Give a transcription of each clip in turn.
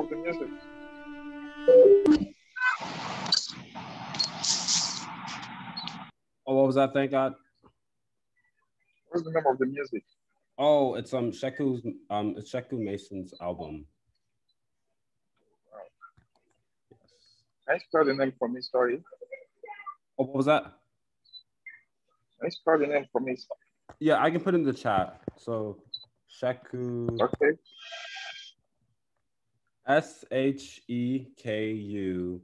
the of the music? Oh, what was that? Thank God. What's the name of the music? Oh, it's um Sheku's um it's Sheku Mason's album. Can you spell the name for me? Sorry. Oh, what was that? Can you spell the name for me? Yeah, I can put in the chat. So Sheku Okay. S H E K U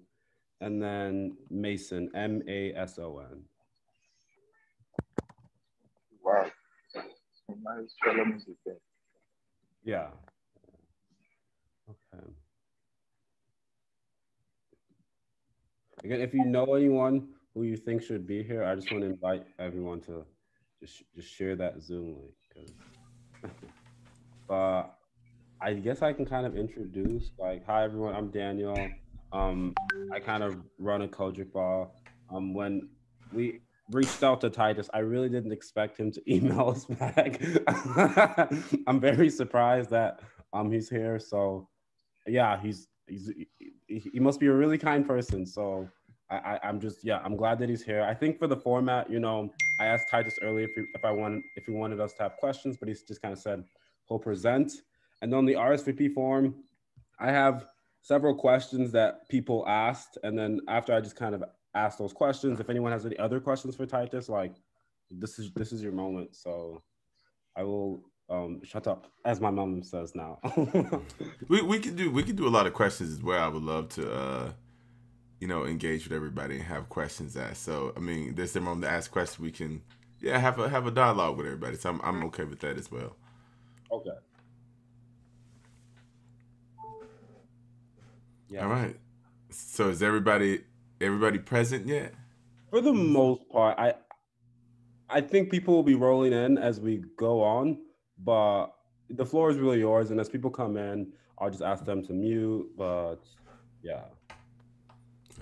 and then Mason M A S O N. Wow. Nice solo music. Yeah. Okay. Again, if you know anyone who you think should be here, I just want to invite everyone to just just share that Zoom link. but I guess I can kind of introduce like, hi everyone, I'm Daniel. Um, I kind of run Àkójọpọ̀. Um, when we reached out to Titus, I really didn't expect him to email us back. I'm very surprised that um he's here. So yeah, he's he's he, he must be a really kind person. So I, I I'm just yeah, I'm glad that he's here. I think for the format, you know, I asked Titus earlier if he, if I wanted if he wanted us to have questions, but he's just kind of said he'll present. And on the RSVP form, I have several questions that people asked, and then after I just kind of asked those questions, if anyone has any other questions for Titus, like this is this is your moment. So I will um, shut up, as my mom says now. We we could do we could do a lot of questions as well. I would love to uh you know engage with everybody and have questions asked. So I mean, there's the moment to ask questions. We can yeah have a have a dialogue with everybody. So I'm I'm okay with that as well. okay. Yeah. All right. So is everybody everybody present yet? For the most part, I I think people will be rolling in as we go on, but the floor is really yours. And as people come in, I'll just ask them to mute. But yeah.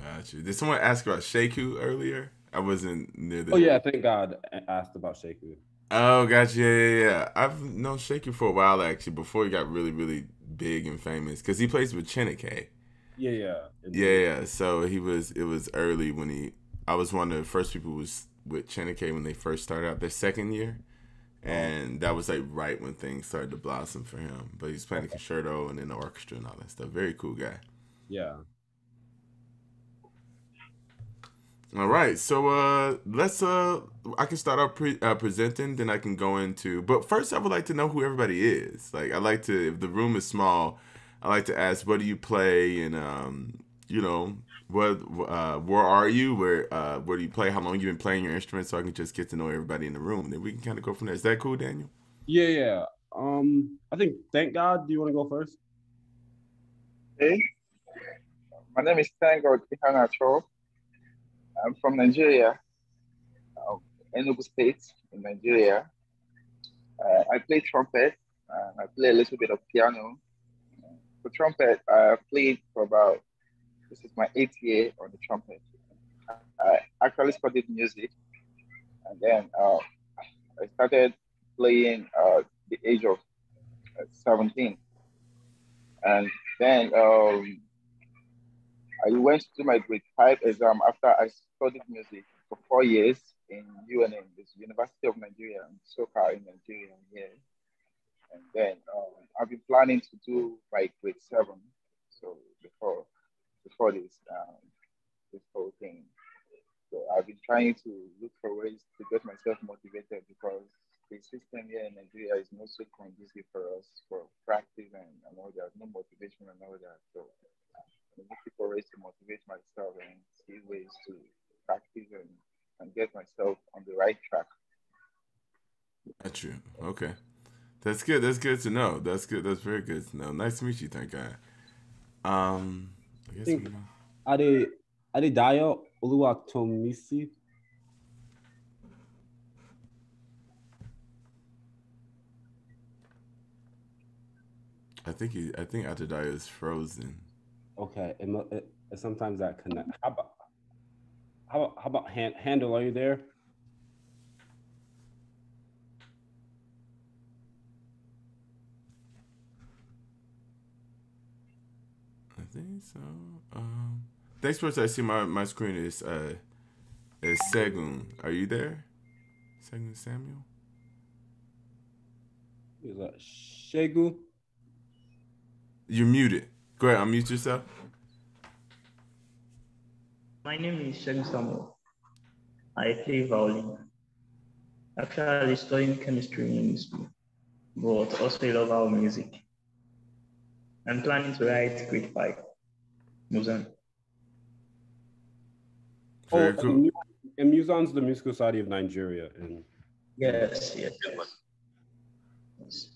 Gotcha. Did someone ask about Sheku earlier? I wasn't near the. Oh yeah, thank God I asked about Sheku. Oh, gotcha. Yeah, yeah, yeah. I've known Sheku for a while actually. Before he got really, really big and famous, because he plays with Chineke. Yeah, yeah. Yeah, yeah. So he was. It was early when he. I was one of the first people who was with Chineke when they first started out their second year, and that was like right when things started to blossom for him. But he's playing the concerto and then the orchestra and all that stuff. Very cool guy. Yeah. All right, so uh let's uh I can start out pre- uh, presenting, then I can go into. But first, I would like to know who everybody is. Like, I like to if the room is small, I like to ask, what do you play, and um, you know, what uh, where are you, where uh, where do you play, how long you been playing your instrument, so I can just get to know everybody in the room. Then we can kind of go from there. Is that cool, Daniel? Yeah, yeah. Um, I think thank God. Do you want to go first? Hey, my name is Tango Ihanacho. I'm from Nigeria, um, Enugu State in Nigeria. Uh, I play trumpet and I play a little bit of piano. For trumpet, I played for about, this is my eighth year on the trumpet. I actually studied music and then uh, I started playing uh, the age of uh, 17. And then um, I went to my grade five exam after I studied music for four years in UNN, this University of Nigeria, in Nsukka in Nigeria. And then um, I've been planning to do my grade seven. So before before this um, this whole thing. So I've been trying to look for ways to get myself motivated because the system here in Nigeria is not so conducive for us for practice and, and all that, no motivation and all that. So I'm looking for ways to motivate myself and see ways to practice and, and get myself on the right track. That's true. Okay. That's good. That's good to know. That's good. That's very good to know. Nice to meet you, thank God. Um, I guess Think- Ade Adedayo Oluwatomisi. I think he. I think Adedayo is frozen. Okay, it, it sometimes that connect. How about how about how about hand, handle? Are you there? think so. Um, next person I see my my screen is uh is Segun. Are you there, Segun Samuel? Is that Shegu? You're muted. Go ahead, unmute yourself. My name is Sheng Samuel. I play violin. Actually studying chemistry in school, but also a lover of music. I'm planning to write grade five. Muson. Very oh, cool. and, Mu- and Muson's the musical society of Nigeria. And Yes, yes. yes.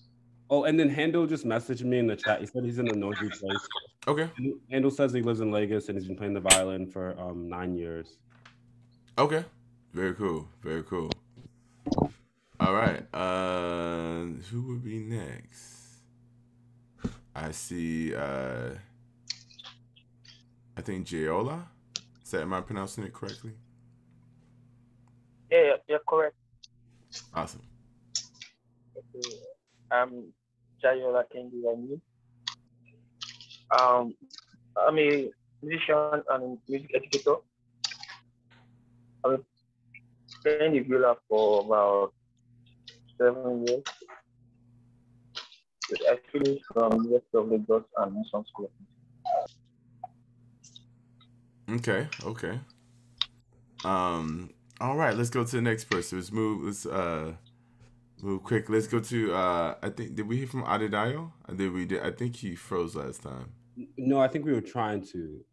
oh, and then Handel just messaged me in the chat. He said he's in a noisy place. Okay. Handel says he lives in Lagos and he's been playing the violin for um nine years. Okay. Very cool. Very cool. All right. Uh, who would be next? I see. Uh, I think Jayola. Is that am I pronouncing it correctly? Yeah, yeah, you're correct. Awesome. Okay. I'm Jayola Kendi Rami. Um, I'm a musician and music educator. I've been playing the viola for about seven years. I finished from University of Lagos and National School. Of Music. Okay. Okay. Um. All right. Let's go to the next person. Let's move. Let's uh move quick. Let's go to uh. I think did we hear from Adedayo? I did. We did. I think he froze last time. No, I think we were trying to.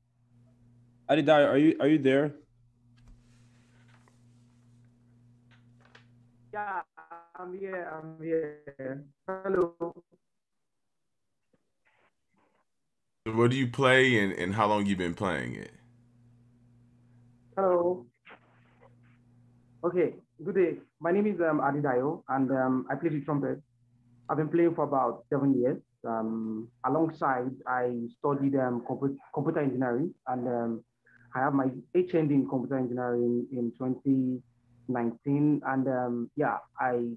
Adidai, are you are you there? Yeah, I'm here. I'm here. Hello. What do you play and and how long you been playing it? Hello. Okay. Good day. My name is um, Adedayo, and um, I play the trumpet. I've been playing for about seven years. Um, alongside, I studied um, compu- computer engineering, and um, I have my HND in computer engineering in 2019. And um, yeah, I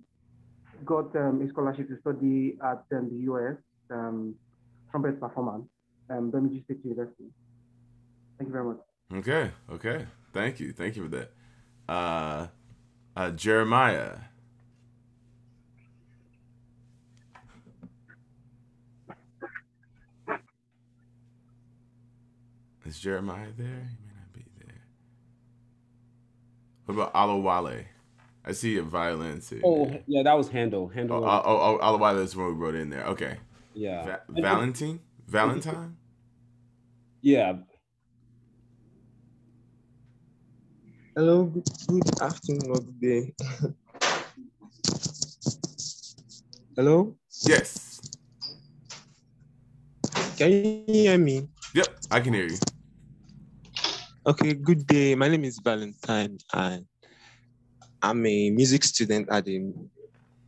got um, a scholarship to study at um, the US um, trumpet performance, um, Birmingham State University. Thank you very much. Okay, okay. Thank you. Thank you for that. Uh uh Jeremiah. Is Jeremiah there? He may not be there. What about Olawale? I see a violin. Oh, yeah, that was Handel. oh, Handel. oh, oh, oh Olawale is the one we wrote in there. Okay. yeah. Va- Valentine? Valentine? Yeah. Hello, good, good afternoon or good day. Hello, Yes. can you hear me? Yep, I can hear you. Okay, good day. My name is Valentine, and I'm a music student at the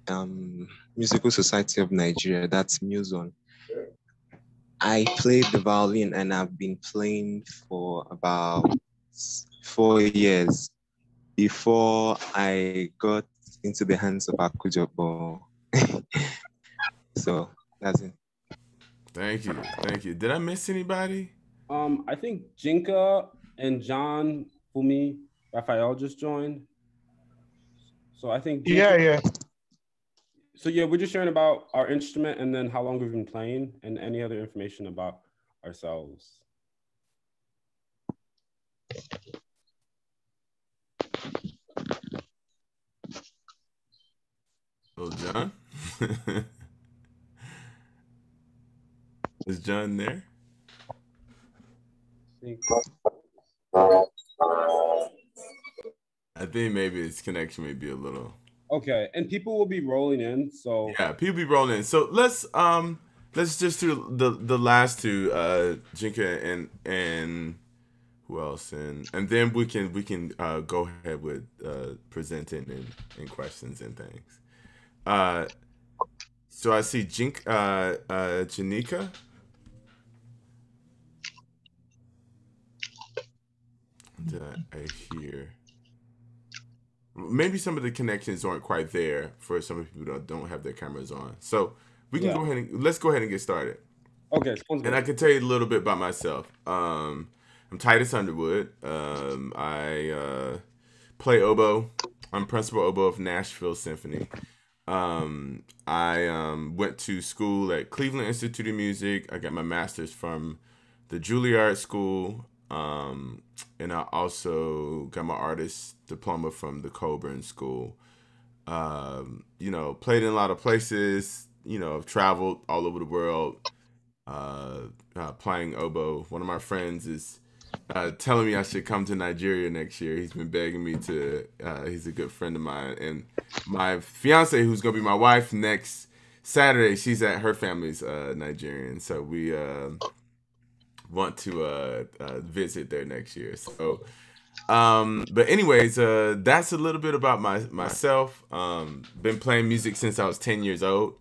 um, Musical Society of Nigeria. That's Muson. I play the violin, and I've been playing for about four years before I got into the hands of Àkójọpọ̀. so that's it. Thank you. Thank you. Did I miss anybody? Um, I think Jinka and John Fumi Raphael just joined. So I think Yeah, Jinka- yeah. So yeah, we're just sharing about our instrument and then how long we've been playing and any other information about ourselves. Oh, John? Is John there? I think maybe his connection may be a little. okay, and people will be rolling in. So Yeah, people be rolling. in. So let's um let's just do the the last two, uh Jinka and and who else and and then we can we can uh go ahead with uh presenting and, and questions and things. Uh so I see Jink uh uh Janika. Did I, I hear? Maybe some of the connections aren't quite there for some of the people that don't have their cameras on. So we can Yeah. go ahead and let's go ahead and get started. Okay, and I can tell you a little bit about myself. Um, I'm Titus Underwood. Um, I uh, play oboe. I'm principal oboe of Nashville Symphony. Um, I um, went to school at Cleveland Institute of Music. I got my master's from the Juilliard School. Um, and I also got my artist diploma from the Colburn School. Um, you know, played in a lot of places. You know, I've traveled all over the world uh, uh, playing oboe. One of my friends is uh, telling me I should come to Nigeria next year. He's been begging me to. Uh, he's a good friend of mine, and my fiance, who's gonna be my wife next Saturday, she's at her family's uh, Nigerian, so we uh, want to uh, uh, visit there next year. So. Um, but anyways, that's a little bit about my myself. Um, been playing music since I was ten years old.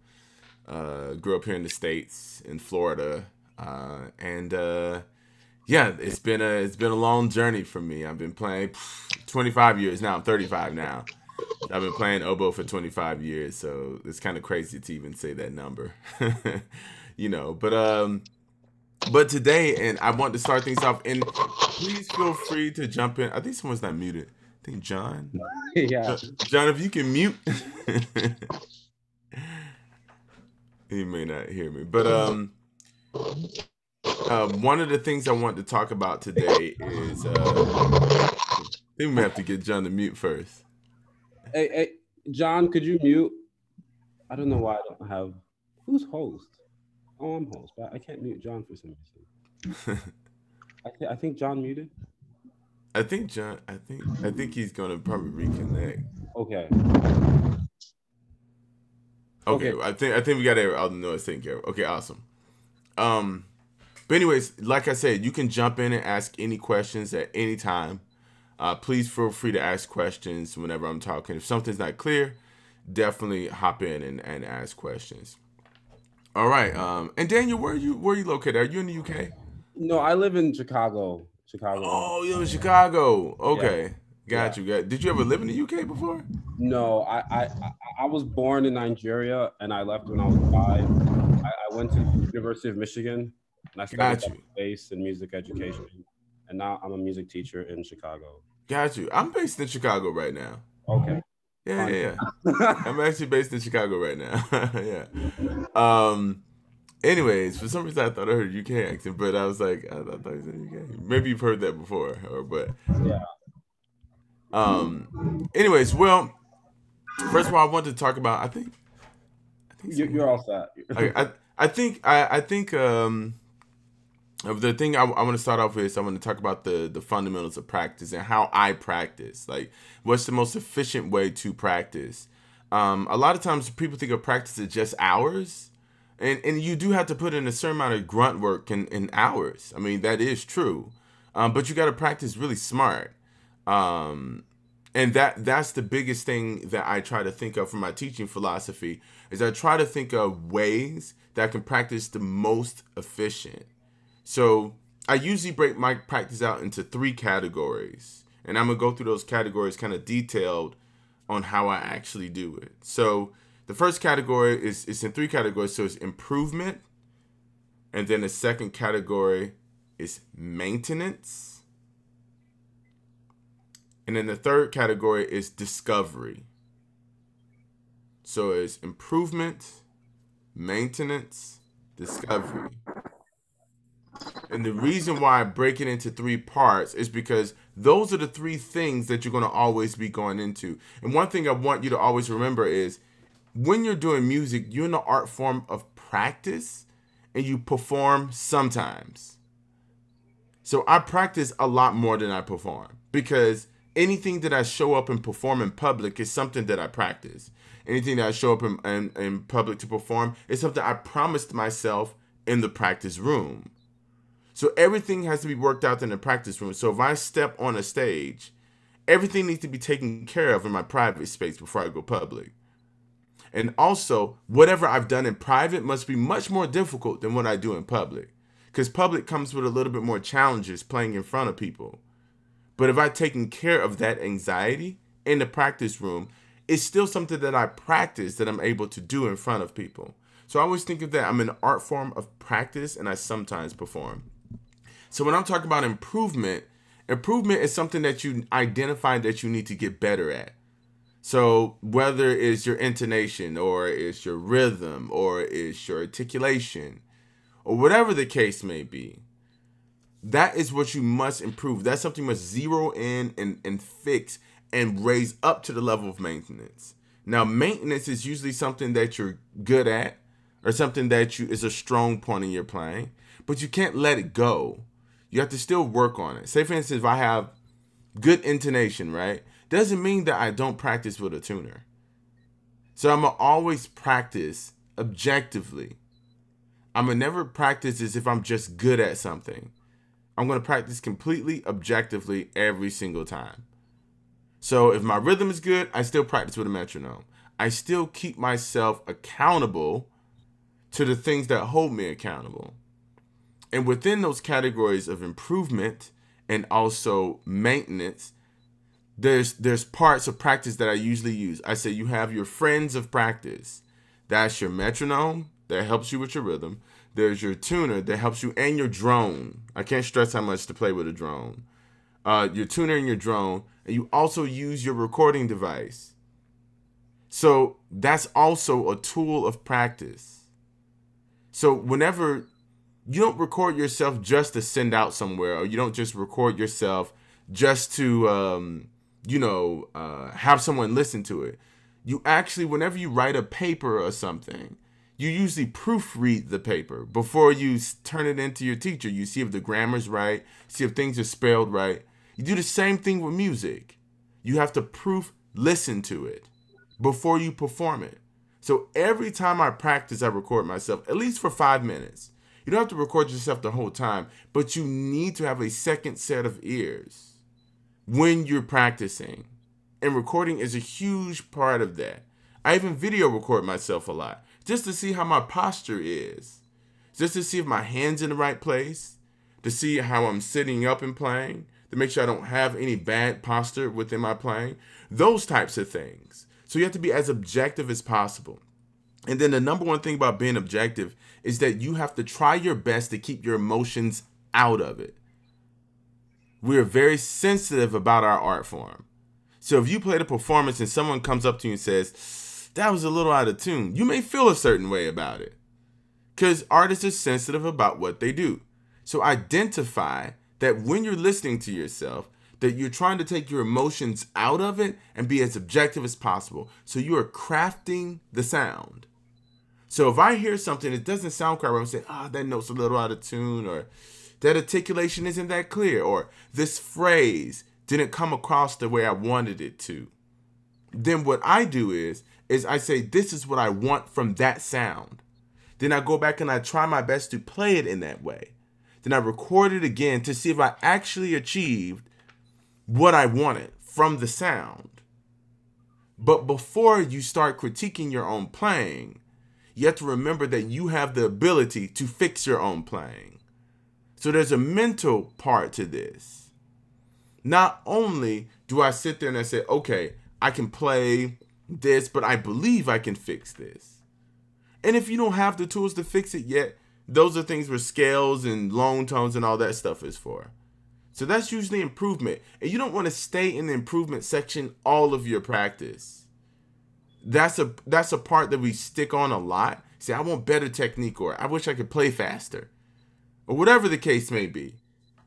Grew up here in the states, in Florida, and yeah, it's been a it's been a long journey for me. I've been playing 25 years now. I'm 35 now. I've been playing oboe for 25 years, so it's kind of crazy to even say that number, you know. But um, but today, and I want to start things off. And please feel free to jump in. I think someone's not muted. I think John. yeah. John, if you can mute. he may not hear me, but um, uh, one of the things I want to talk about today is uh, I think we have to get John to mute first. Hey, hey, John, could you mute? I don't know why I don't have. Who's host? Oh, I'm host, but I can't mute John for some reason. I, th- I think John muted. I think John. I think I think he's gonna probably reconnect. Okay. Okay, Okay. I think I think we got all the noise taken care of. Okay, awesome. Um, but anyways, like I said, you can jump in and ask any questions at any time. Uh, please feel free to ask questions whenever I'm talking. If something's not clear, definitely hop in and, and ask questions. All right. Um, and Daniel, where are you where are you located? Are you in the UK? No, I live in Chicago. Chicago. Oh, you're in Chicago. Okay, got Yeah. you. Got. Did you ever live in the UK before? No, I, I I- was born in Nigeria and I left when I was five. I, I went to the University of Michigan and I studied Got you. bass and music education. And now I'm a music teacher in Chicago. Got you. I'm based in Chicago right now. Okay. Yeah, yeah, yeah. I'm actually based in Chicago right now. yeah. Um. Anyways, for some reason I thought I heard UK accent, but I was like, I, I thought you said UK. Maybe you've heard that before, or but. Yeah. Um. Anyways, well, first of all, I wanted to talk about. I think. I think You, you're all set. I, I, I think I, I think um the thing I, I want to start off with is I want to talk about the the fundamentals of practice and how I practice. Like, what's the most efficient way to practice? Um, a lot of times people think of practice as just hours, and and you do have to put in a certain amount of grunt work in, in hours. I mean that is true, um, but you got to practice really smart. Um, and that that's the biggest thing that I try to think of for my teaching philosophy is I try to think of ways that I can practice the most efficient. So I usually break my practice out into three categories, and I'm gonna go through those categories kind of detailed on how I actually do it. So the first category is it's in three categories. So it's improvement, and then the second category is maintenance. And then the third category is discovery. So it's improvement, maintenance, discovery. And the reason why I break it into three parts is because those are the three things that you're going to always be going into. And one thing I want you to always remember is when you're doing music, you're in the art form of practice and you perform sometimes. So I practice a lot more than I perform because anything that I show up and perform in public is something that I practice. Anything that I show up in, in, in public to perform is something I promised myself in the practice room. So everything has to be worked out in the practice room. So if I step on a stage, everything needs to be taken care of in my private space before I go public. And also, whatever I've done in private must be much more difficult than what I do in public. Because public comes with a little bit more challenges playing in front of people. But if I've taken care of that anxiety in the practice room, it's still something that I practice that I'm able to do in front of people. So I always think of that I'm an art form of practice and I sometimes perform. So when I'm talking about improvement, improvement is something that you identify that you need to get better at. So whether it's your intonation or it's your rhythm or it's your articulation or whatever the case may be, that is what you must improve. That's something you must zero in and, and fix and raise up to the level of maintenance. Now, maintenance is usually something that you're good at or something that you is a strong point in your playing, but you can't let it go. You have to still work on it. Say, for instance, if I have good intonation, right? Doesn't mean that I don't practice with a tuner. So I'm gonna always practice objectively. I'm gonna never practice as if I'm just good at something. I'm gonna practice completely objectively every single time. So if my rhythm is good, I still practice with a metronome. I still keep myself accountable to the things that hold me accountable. And within those categories of improvement and also maintenance, there's there's parts of practice that I usually use. I say you have your friends of practice. That's your metronome that helps you with your rhythm. There's your tuner that helps you and your drone. I can't stress how much to play with a drone. Uh, your tuner and your drone, and you also use your recording device. So that's also a tool of practice. So whenever you don't record yourself just to send out somewhere, or you don't just record yourself just to, um, you know, uh, have someone listen to it. You actually, whenever you write a paper or something, you usually proofread the paper before you turn it into your teacher. You see if the grammar's right, see if things are spelled right. You do the same thing with music. You have to proof listen to it before you perform it. So every time I practice, I record myself at least for five minutes. You don't have to record yourself the whole time, but you need to have a second set of ears when you're practicing. And recording is a huge part of that. I even video record myself a lot just to see how my posture is, just to see if my hand's in the right place, to see how I'm sitting up and playing, to make sure I don't have any bad posture within my playing, those types of things. So you have to be as objective as possible. And then the number one thing about being objective is that you have to try your best to keep your emotions out of it. We're very sensitive about our art form. So if you play the performance and someone comes up to you and says, that was a little out of tune, you may feel a certain way about it. Because artists are sensitive about what they do. So identify that when you're listening to yourself, that you're trying to take your emotions out of it and be as objective as possible. So you are crafting the sound. So if I hear something that doesn't sound quite right, I'm saying, ah, oh, that note's a little out of tune, or that articulation isn't that clear, or this phrase didn't come across the way I wanted it to. Then what I do is, is I say, this is what I want from that sound. Then I go back and I try my best to play it in that way. Then I record it again to see if I actually achieved what I wanted from the sound. But before you start critiquing your own playing, you have to remember that you have the ability to fix your own playing. So there's a mental part to this. Not only do I sit there and I say, okay, I can play this, but I believe I can fix this. And if you don't have the tools to fix it yet, those are things where scales and long tones and all that stuff is for. So that's usually improvement. And you don't want to stay in the improvement section all of your practice that's a that's a part that we stick on a lot. Say, I want better technique, or I wish I could play faster, or whatever the case may be.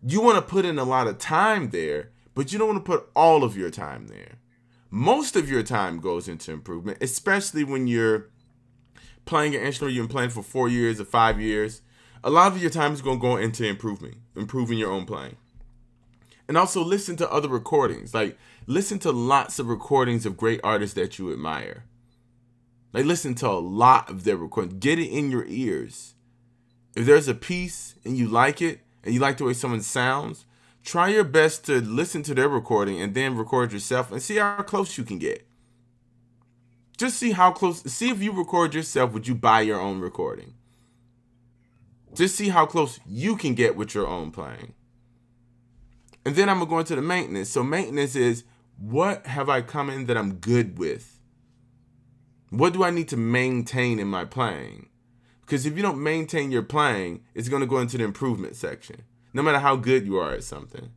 You want to put in a lot of time there, but you don't want to put all of your time there. Most of your time goes into improvement, especially when you're playing an instrument you've been playing for four years or five years. A lot of your time is going to go into improving, improving your own playing. And also listen to other recordings. Like listen to lots of recordings of great artists that you admire. Like listen to a lot of their recordings. Get it in your ears. If there's a piece and you like it and you like the way someone sounds, try your best to listen to their recording and then record yourself and see how close you can get. Just see how close see if you record yourself, would you buy your own recording? Just see how close you can get with your own playing. And then I'm gonna go into the maintenance. So maintenance is what have I come in that I'm good with? What do I need to maintain in my playing? Because if you don't maintain your playing, it's going to go into the improvement section, no matter how good you are at something.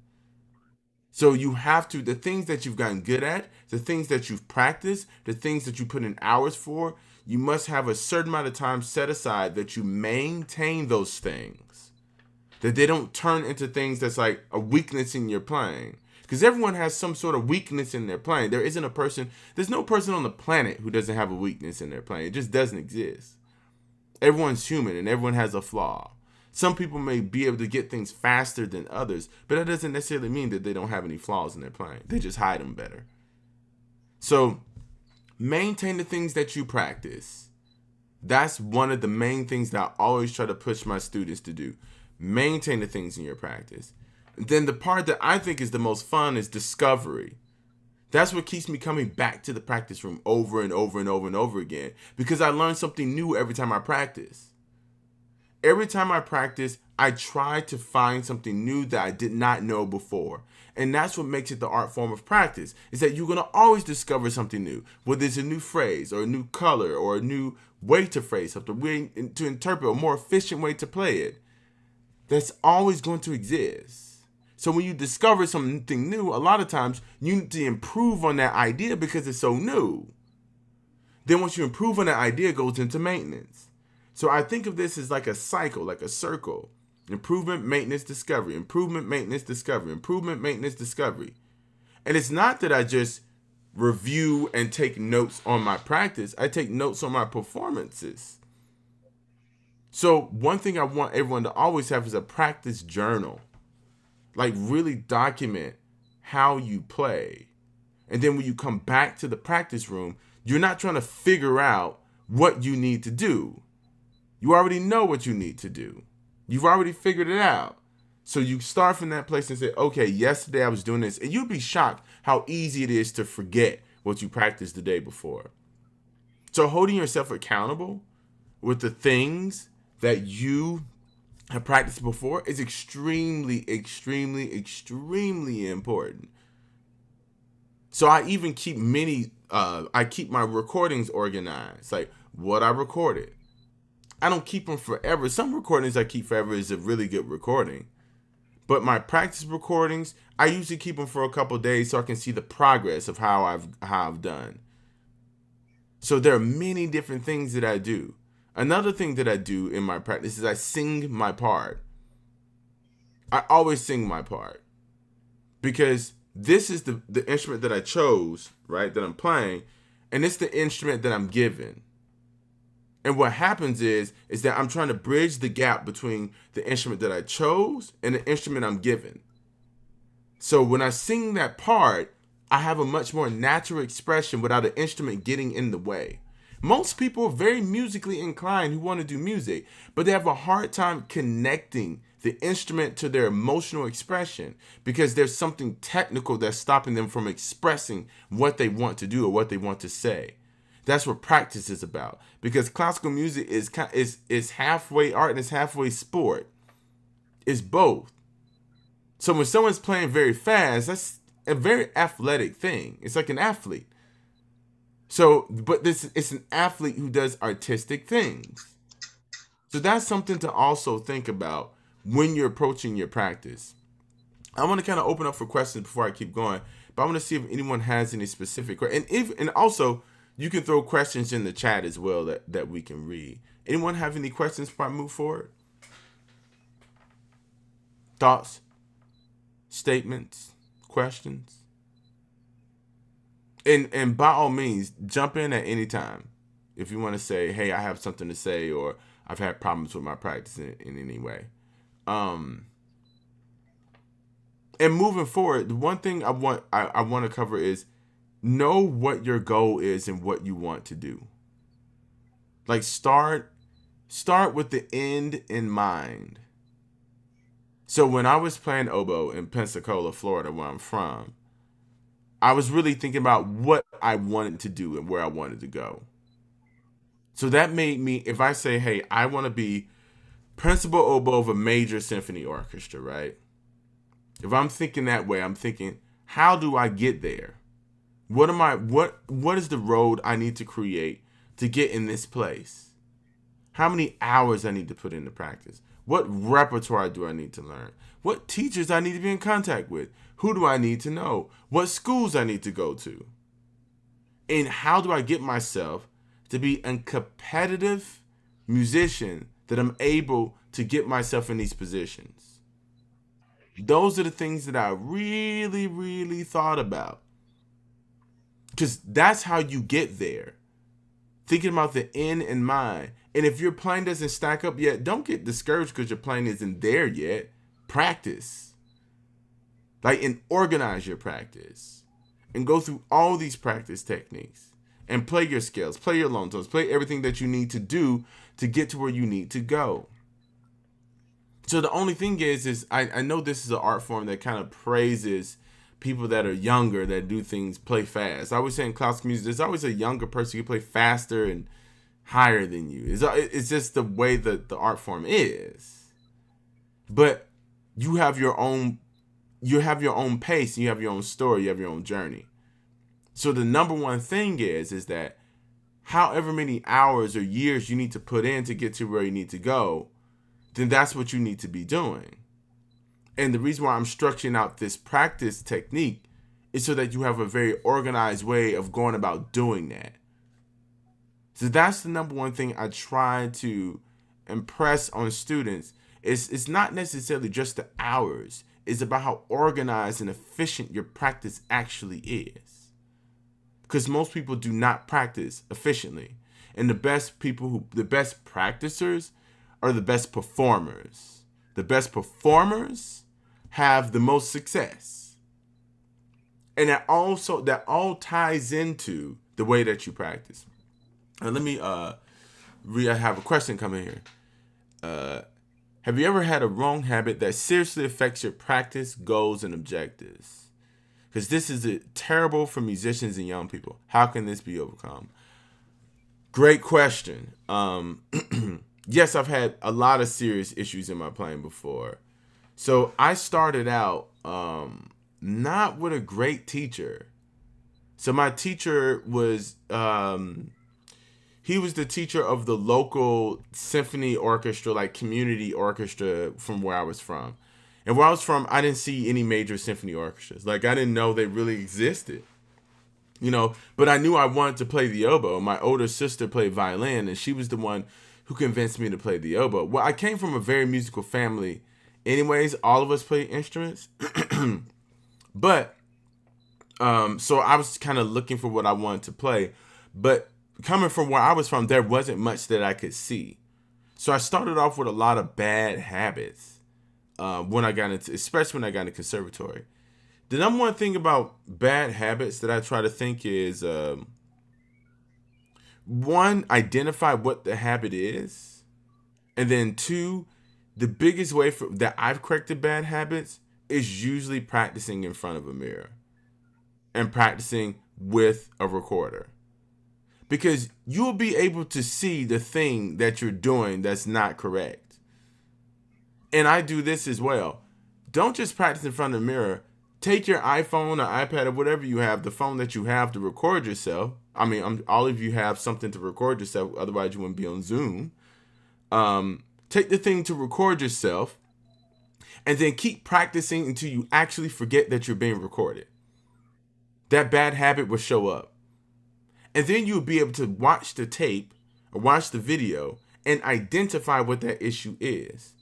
So you have to, the things that you've gotten good at, the things that you've practiced, the things that you put in hours for, you must have a certain amount of time set aside that you maintain those things. That they don't turn into things that's like a weakness in your playing. Because everyone has some sort of weakness in their playing. There isn't a person, there's no person on the planet who doesn't have a weakness in their playing. It just doesn't exist. Everyone's human and everyone has a flaw. Some people may be able to get things faster than others, but that doesn't necessarily mean that they don't have any flaws in their playing. They just hide them better. So maintain the things that you practice. That's one of the main things that I always try to push my students to do. Maintain the things in your practice. Then the part that I think is the most fun is discovery. That's what keeps me coming back to the practice room over and over and over and over again because I learn something new every time I practice. Every time I practice, I try to find something new that I did not know before. And that's what makes it the art form of practice is that you're going to always discover something new, whether it's a new phrase or a new color or a new way to phrase something, way to interpret, a more efficient way to play it. That's always going to exist. So when you discover something new, a lot of times you need to improve on that idea because it's so new. Then once you improve on that idea, it goes into maintenance. So I think of this as like a cycle, like a circle. Improvement, maintenance, discovery. Improvement, maintenance, discovery. Improvement, maintenance, discovery. And it's not that I just review and take notes on my practice. I take notes on my performances. So one thing I want everyone to always have is a practice journal like really document how you play. And then when you come back to the practice room, you're not trying to figure out what you need to do. You already know what you need to do. You've already figured it out. So you start from that place and say, okay, yesterday I was doing this. And you'd be shocked how easy it is to forget what you practiced the day before. So holding yourself accountable with the things that you have practiced before is extremely, extremely, extremely important. So I even keep many. Uh, I keep my recordings organized, like what I recorded. I don't keep them forever. Some recordings I keep forever is a really good recording, but my practice recordings I usually keep them for a couple days so I can see the progress of how I've how I've done. So there are many different things that I do. Another thing that I do in my practice is I sing my part. I always sing my part because this is the, the instrument that I chose, right? That I'm playing, and it's the instrument that I'm given. And what happens is is that I'm trying to bridge the gap between the instrument that I chose and the instrument I'm given. So when I sing that part, I have a much more natural expression without an instrument getting in the way. Most people are very musically inclined who want to do music, but they have a hard time connecting the instrument to their emotional expression because there's something technical that's stopping them from expressing what they want to do or what they want to say. That's what practice is about because classical music is is is halfway art and it's halfway sport. It's both. So when someone's playing very fast, that's a very athletic thing. It's like an athlete. So, but this it's an athlete who does artistic things. So that's something to also think about when you're approaching your practice. I want to kind of open up for questions before I keep going, but I want to see if anyone has any specific and if and also you can throw questions in the chat as well that that we can read. Anyone have any questions before I move forward? Thoughts, statements, questions? And and by all means, jump in at any time if you want to say, "Hey, I have something to say," or "I've had problems with my practice in, in any way." Um, and moving forward, the one thing I want I, I want to cover is know what your goal is and what you want to do. Like start start with the end in mind. So when I was playing oboe in Pensacola, Florida, where I'm from, I was really thinking about what I wanted to do and where I wanted to go. So that made me, if I say, hey, I want to be principal oboe of a major symphony orchestra, right? If I'm thinking that way, I'm thinking, how do I get there? What am I what what is the road I need to create to get in this place? how many hours I need to put into practice, what repertoire do I need to learn, what teachers I need to be in contact with, who do I need to know, what schools I need to go to, and how do I get myself to be a competitive musician that I'm able to get myself in these positions. Those are the things that I really, really thought about. Because that's how you get there. Thinking about the end in mind. And if your plan doesn't stack up yet, don't get discouraged because your plan isn't there yet. Practice. Like, and organize your practice. And go through all these practice techniques. And play your scales, play your long tones, play everything that you need to do to get to where you need to go. So the only thing is, is I, I know this is an art form that kind of praises people that are younger that do things play fast. I was saying classical music, there's always a younger person who can play faster and higher than you. It's, it's just the way that the art form is. But you have your own you have your own pace, you have your own story, you have your own journey. So the number one thing is is that however many hours or years you need to put in to get to where you need to go, then that's what you need to be doing. And the reason why I'm structuring out this practice technique is so that you have a very organized way of going about doing that. So that's the number one thing I try to impress on students. Is it's not necessarily just the hours. It's about how organized and efficient your practice actually is. Because most people do not practice efficiently. And the best people who the best practicers are the best performers. The best performers have the most success. And that also that all ties into the way that you practice. And let me uh re I have a question coming here. Uh have you ever had a wrong habit that seriously affects your practice, goals, and objectives? Because this is a, terrible for musicians and young people. How can this be overcome? Great question. Um yes, I've had a lot of serious issues in my playing before. So I started out um, not with a great teacher. So my teacher was um, he was the teacher of the local symphony orchestra, like community orchestra from where I was from. And where I was from, I didn't see any major symphony orchestras. Like I didn't know they really existed. You know, but I knew I wanted to play the oboe. My older sister played violin and she was the one who convinced me to play the oboe. Well, I came from a very musical family. Anyways, all of us play instruments. but um so I was kind of looking for what I wanted to play, but coming from where I was from, there wasn't much that I could see. So I started off with a lot of bad habits uh, when I got into, especially when I got into conservatory. The number one thing about bad habits that I try to think is um, one, identify what the habit is, and then two, the biggest way for that I've corrected bad habits is usually practicing in front of a mirror and practicing with a recorder. Because you'll be able to see the thing that you're doing that's not correct. And I do this as well. Don't just practice in front of the mirror. Take your iPhone or iPad or whatever you have, the phone that you have to record yourself, I mean, I'm, all of you have something to record yourself. Otherwise, you wouldn't be on Zoom. Um, take the thing to record yourself, and then keep practicing until you actually forget that you're being recorded. That bad habit will show up, and then you'll be able to watch the tape or watch the video and identify what that issue is.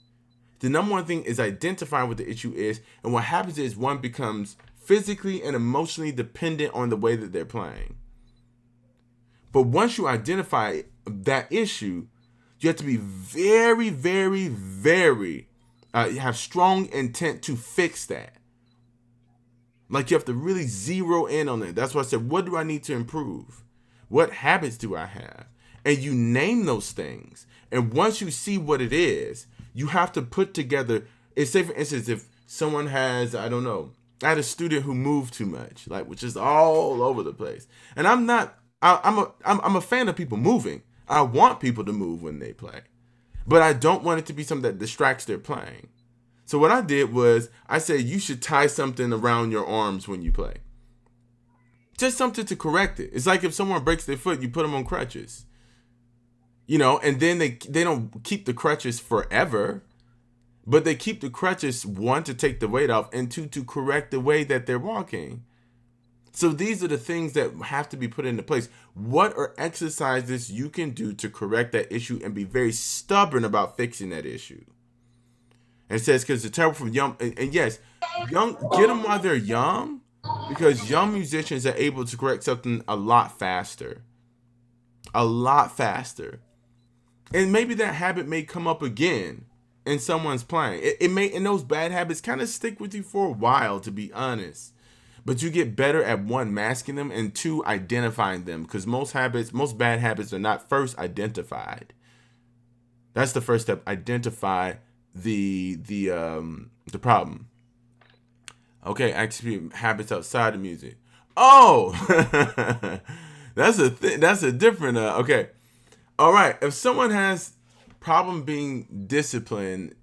The number one thing is identify what the issue is, and what happens is one becomes physically and emotionally dependent on the way that they're playing. But once you identify that issue, you have to be very, very, very, uh, have strong intent to fix that. Like you have to really zero in on it. That's why I said, what do I need to improve? What habits do I have? And you name those things. And once you see what it is, you have to put together. It's say for instance, if someone has, I don't know, I had a student who moved too much, like which is all over the place. And I'm not I, I'm a I'm, I'm a fan of people moving. I want people to move when they play, but I don't want it to be something that distracts their playing. So what I did was I said you should tie something around your arms when you play. Just something to correct it. It's like if someone breaks their foot, you put them on crutches. You know, and then they they don't keep the crutches forever, but they keep the crutches one to take the weight off and two to correct the way that they're walking. So these are the things that have to be put into place. What are exercises you can do to correct that issue and be very stubborn about fixing that issue? And it says because the terrible from young and, and yes, young get them while they're young because young musicians are able to correct something a lot faster, a lot faster, and maybe that habit may come up again in someone's playing. It, it may and those bad habits kind of stick with you for a while, to be honest. But you get better at one masking them and two identifying them. Because most habits most bad habits are not first identified. That's the first step. Identify the the um the problem okay actually habits outside of music. Oh! That's a th- that's a different uh, okay. All right if someone has problem being disciplined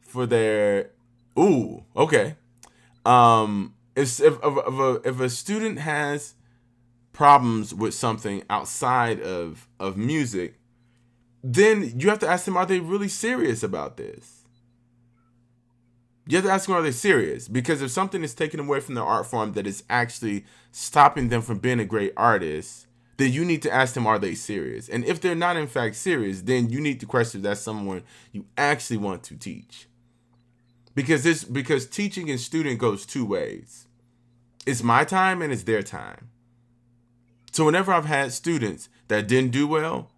for their ooh okay. Um if if, if, if, a, if a student has problems with something outside of of music then you have to ask them are they really serious about this you have to ask them are they serious? Because if something is taken away from their art form that is actually stopping them from being a great artist then you need to ask them are they serious? And if they're not in fact serious then you need to question if that's someone you actually want to teach. Because this because teaching and student goes two ways. It's my time and it's their time. So whenever i've had students that didn't do well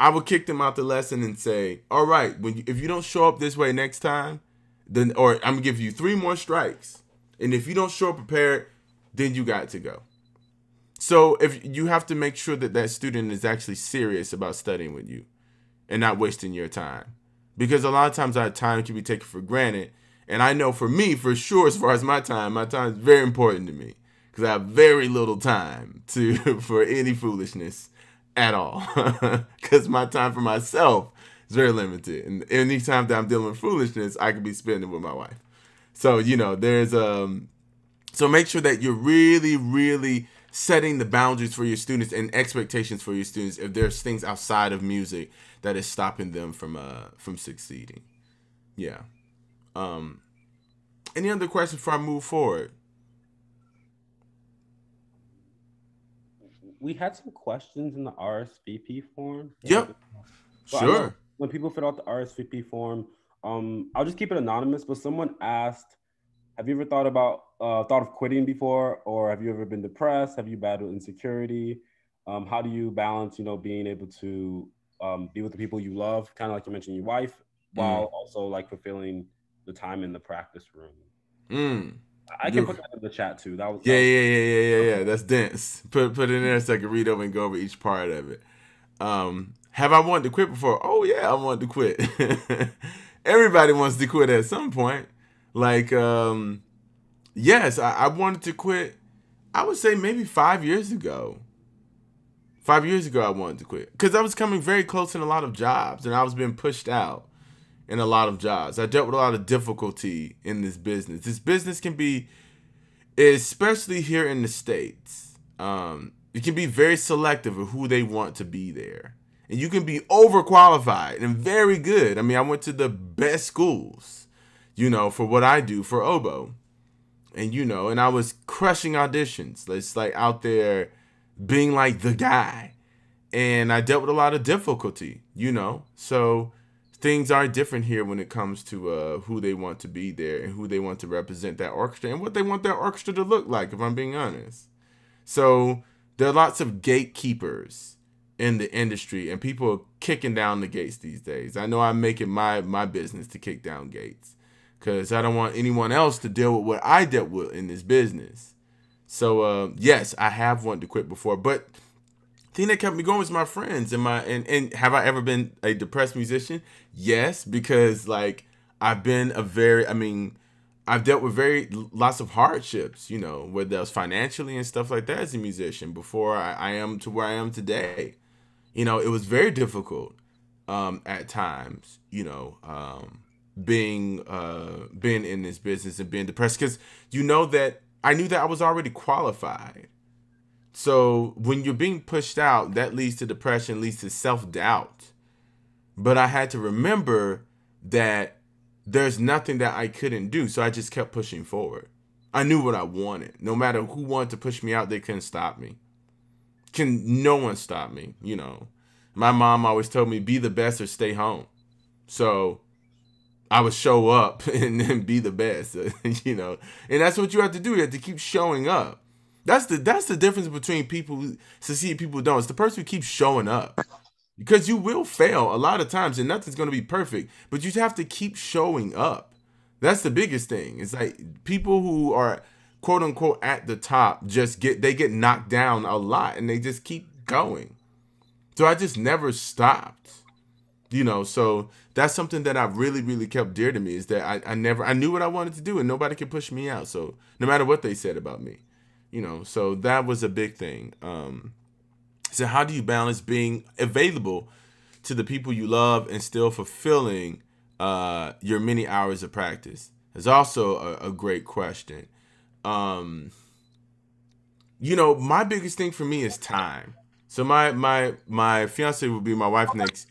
i would kick them out the lesson and say all right when you, if you don't show up this way next time then or i'm gonna give you three more strikes. And if you don't show up prepared then you got to go. So if you have to make sure that that student is actually serious about studying with you and not wasting your time. Because a lot of times our time can be taken for granted. And I know for me, for sure, as far as my time, my time is very important to me. Because I have very little time to for any foolishness at all. Because my time for myself is very limited, and any time that I'm dealing with foolishness, I could be spending with my wife. So you know, there's um, so make sure that you're really, really setting the boundaries for your students and expectations for your students if there's things outside of music that is stopping them from uh from succeeding. Yeah. Um, any other questions before I move forward? We had some questions in the RSVP form. Yep. Sure. When people fill out the RSVP form, um, I'll just keep it anonymous. But someone asked, "Have you ever thought about uh, thought of quitting before, or have you ever been depressed? Have you battled insecurity? Um, how do you balance, you know, being able to um, be with the people you love, kind of like you mentioned, your wife, while Mm. also like fulfilling the time in the practice room? Mm. I can put that in the chat too. That was Yeah, that was- yeah, yeah, yeah, yeah, yeah. That's dense. Put put it in there so I can read over and go over each part of it. Um, have I wanted to quit before? Oh yeah, I wanted to quit. Everybody wants to quit at some point. Like, um, yes, I, I wanted to quit. I would say maybe five years ago. Five years ago, I wanted to quit because I was coming very close in a lot of jobs, and I was being pushed out in a lot of jobs. I dealt with a lot of difficulty in this business. This business can be, especially here in the states, um, it can be very selective of who they want to be there, and you can be overqualified and very good. I mean, I went to the best schools, you know, for what I do for oboe, and you know, and I was crushing auditions. It's like out there being like the guy, and I dealt with a lot of difficulty, you know, so things are different here when it comes to uh, who they want to be there and who they want to represent that orchestra and what they want that orchestra to look like, if I'm being honest. So there are lots of gatekeepers in the industry, and people are kicking down the gates these days. I know I'm making my my business to kick down gates because I don't want anyone else to deal with what I dealt with in this business. So uh, yes, I have wanted to quit before, but the thing that kept me going was my friends and my and, and have I ever been a depressed musician? Yes, because like I've been a very I mean I've dealt with very lots of hardships, you know, whether that was financially and stuff like that as a musician before I, I am to where I am today. You know, it was very difficult um, at times, you know, um, being uh, being in this business and being depressed because you know that I knew that I was already qualified. So when you're being pushed out, that leads to depression, leads to self doubt. but I had to remember that there's nothing that I couldn't do. So I just kept pushing forward. I knew what I wanted. No matter who wanted to push me out, they couldn't stop me. Can no one stop me, you know. My mom always told me be the best or stay home. So I would show up and then be the best, you know. And that's what you have to do. You have to keep showing up. That's the that's the difference between people who succeed people who don't. It's the person who keeps showing up. Because you will fail a lot of times and nothing's gonna be perfect, but you have to keep showing up. That's the biggest thing. It's like people who are quote unquote at the top just get they get knocked down a lot and they just keep going. So I just never stopped. You know, so that's something that I really, really kept dear to me is that I, I never I knew what I wanted to do and nobody could push me out. So no matter what they said about me. You know, so that was a big thing. Um so how do you balance being available to the people you love and still fulfilling uh, your many hours of practice? Is also a, a great question. Um, you know, my biggest thing for me is time. So my my my fiance will be my wife next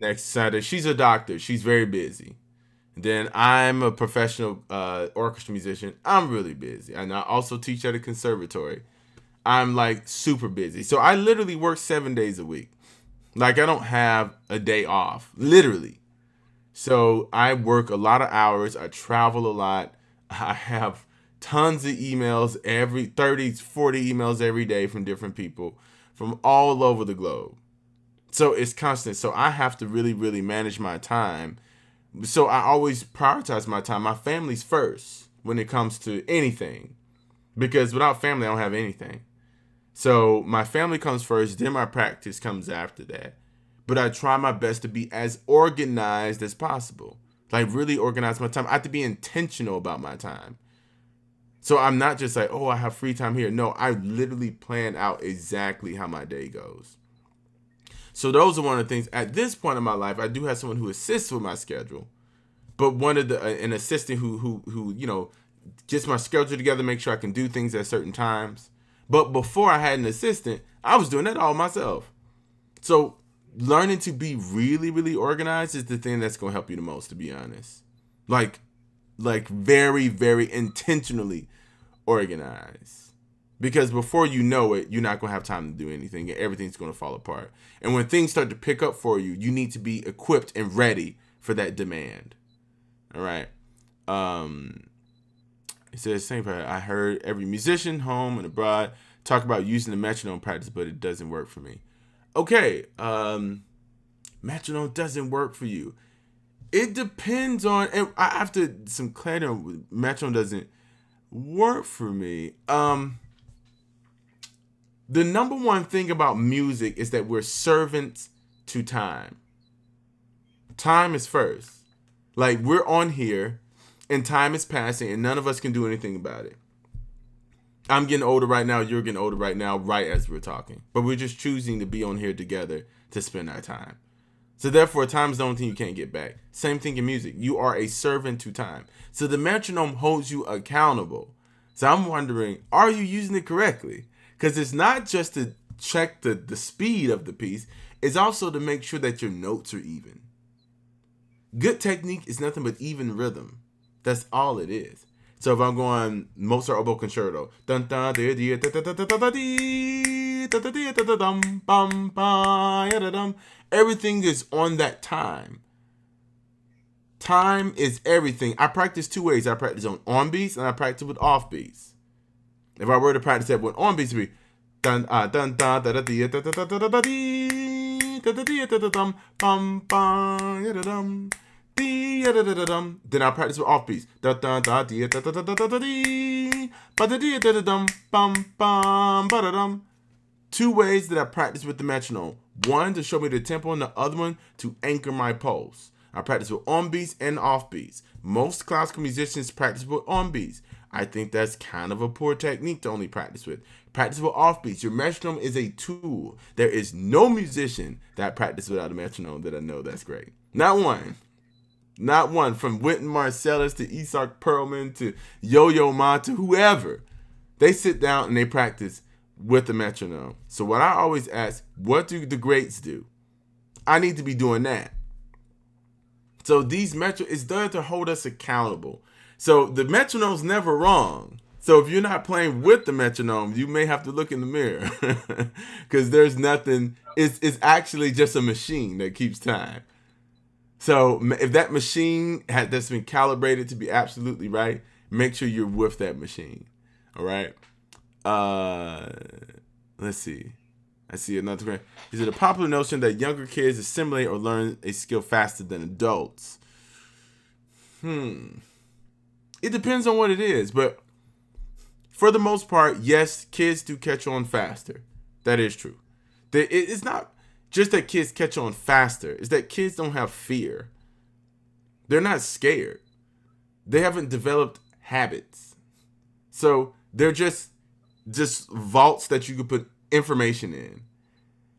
next Saturday. She's a doctor. She's very busy. Then I'm a professional uh, orchestra musician. I'm really busy, and I also teach at a conservatory. I'm like super busy. So I literally work seven days a week. Like I don't have a day off, literally. So I work a lot of hours. I travel a lot. I have tons of emails every 30, 40 emails every day from different people from all over the globe. So it's constant. So I have to really, really manage my time. So I always prioritize my time. My family's first when it comes to anything. Because without family, I don't have anything. So my family comes first, then my practice comes after that but I try my best to be as organized as possible. Like really organize my time. I have to be intentional about my time. So I'm not just like, oh, I have free time here. No, I literally plan out exactly how my day goes. So those are one of the things. At this point in my life, I do have someone who assists with my schedule, but one of the uh, an assistant who who who you know gets my schedule together, make sure I can do things at certain times. But before I had an assistant, I was doing that all myself. So learning to be really really organized is the thing that's going to help you the most to be honest like like very very intentionally organized because before you know it you're not going to have time to do anything and everything's going to fall apart. And when things start to pick up for you you need to be equipped and ready for that demand. All right? Um it says same i heard every musician home and abroad talk about using the metronome practice but it doesn't work for me. Okay, um, metronome doesn't work for you. It depends on, and I have to some clarity on metronome doesn't work for me. Um, the number one thing about music is that we're servants to time. Time is first. Like we're on here and time is passing and none of us can do anything about it. I'm getting older right now. You're getting older right now, right as we're talking. But we're just choosing to be on here together to spend our time. So therefore, time is the only thing you can't get back. Same thing in music. You are a servant to time. So the metronome holds you accountable. So I'm wondering, are you using it correctly? Because it's not just to check the, the speed of the piece, it's also to make sure that your notes are even. Good technique is nothing but even rhythm. That's all it is. So if I'm going Mozart oboe concerto, everything is on that time. Time is everything. I practice two ways. I practice on on beats and I practice with off beats. If I were to practice that with on beats, it'd be dun uh, dun da da da da da da da da da then I practice with offbeats. Da da da da da da da da da da da da da da. Two ways that I practice with the metronome. One to show me the tempo, and the other one to anchor my pulse. I practice with on beats and off beats. Most classical musicians practice with on beats. I think that's kind of a poor technique to only practice with. Practice with off beats. Your metronome is a tool. There is no musician that practices without a metronome that I know that's great. Not one. Not one. From Wynton Marsalis to Itzhak Perlman to Yo Yo Ma to whoever. They sit down and they practice with the metronome. So what I always ask, what do the greats do? I need to be doing that. So these metro it's there to hold us accountable. So the metronome's never wrong. So if you're not playing with the metronome, you may have to look in the mirror because there's nothing. It's it's actually just a machine that keeps time. So if that machine had that's been calibrated to be absolutely right, make sure you're with that machine. All right. Uh, let's see. I see another. que- Is it a popular notion that younger kids assimilate or learn a skill faster than adults? Hmm. It depends on what it is, but for the most part, yes, kids do catch on faster. That is true. It's not just that kids catch on faster, it's that kids don't have fear. They're not scared. They haven't developed habits. So they're just just vaults that you could put information in.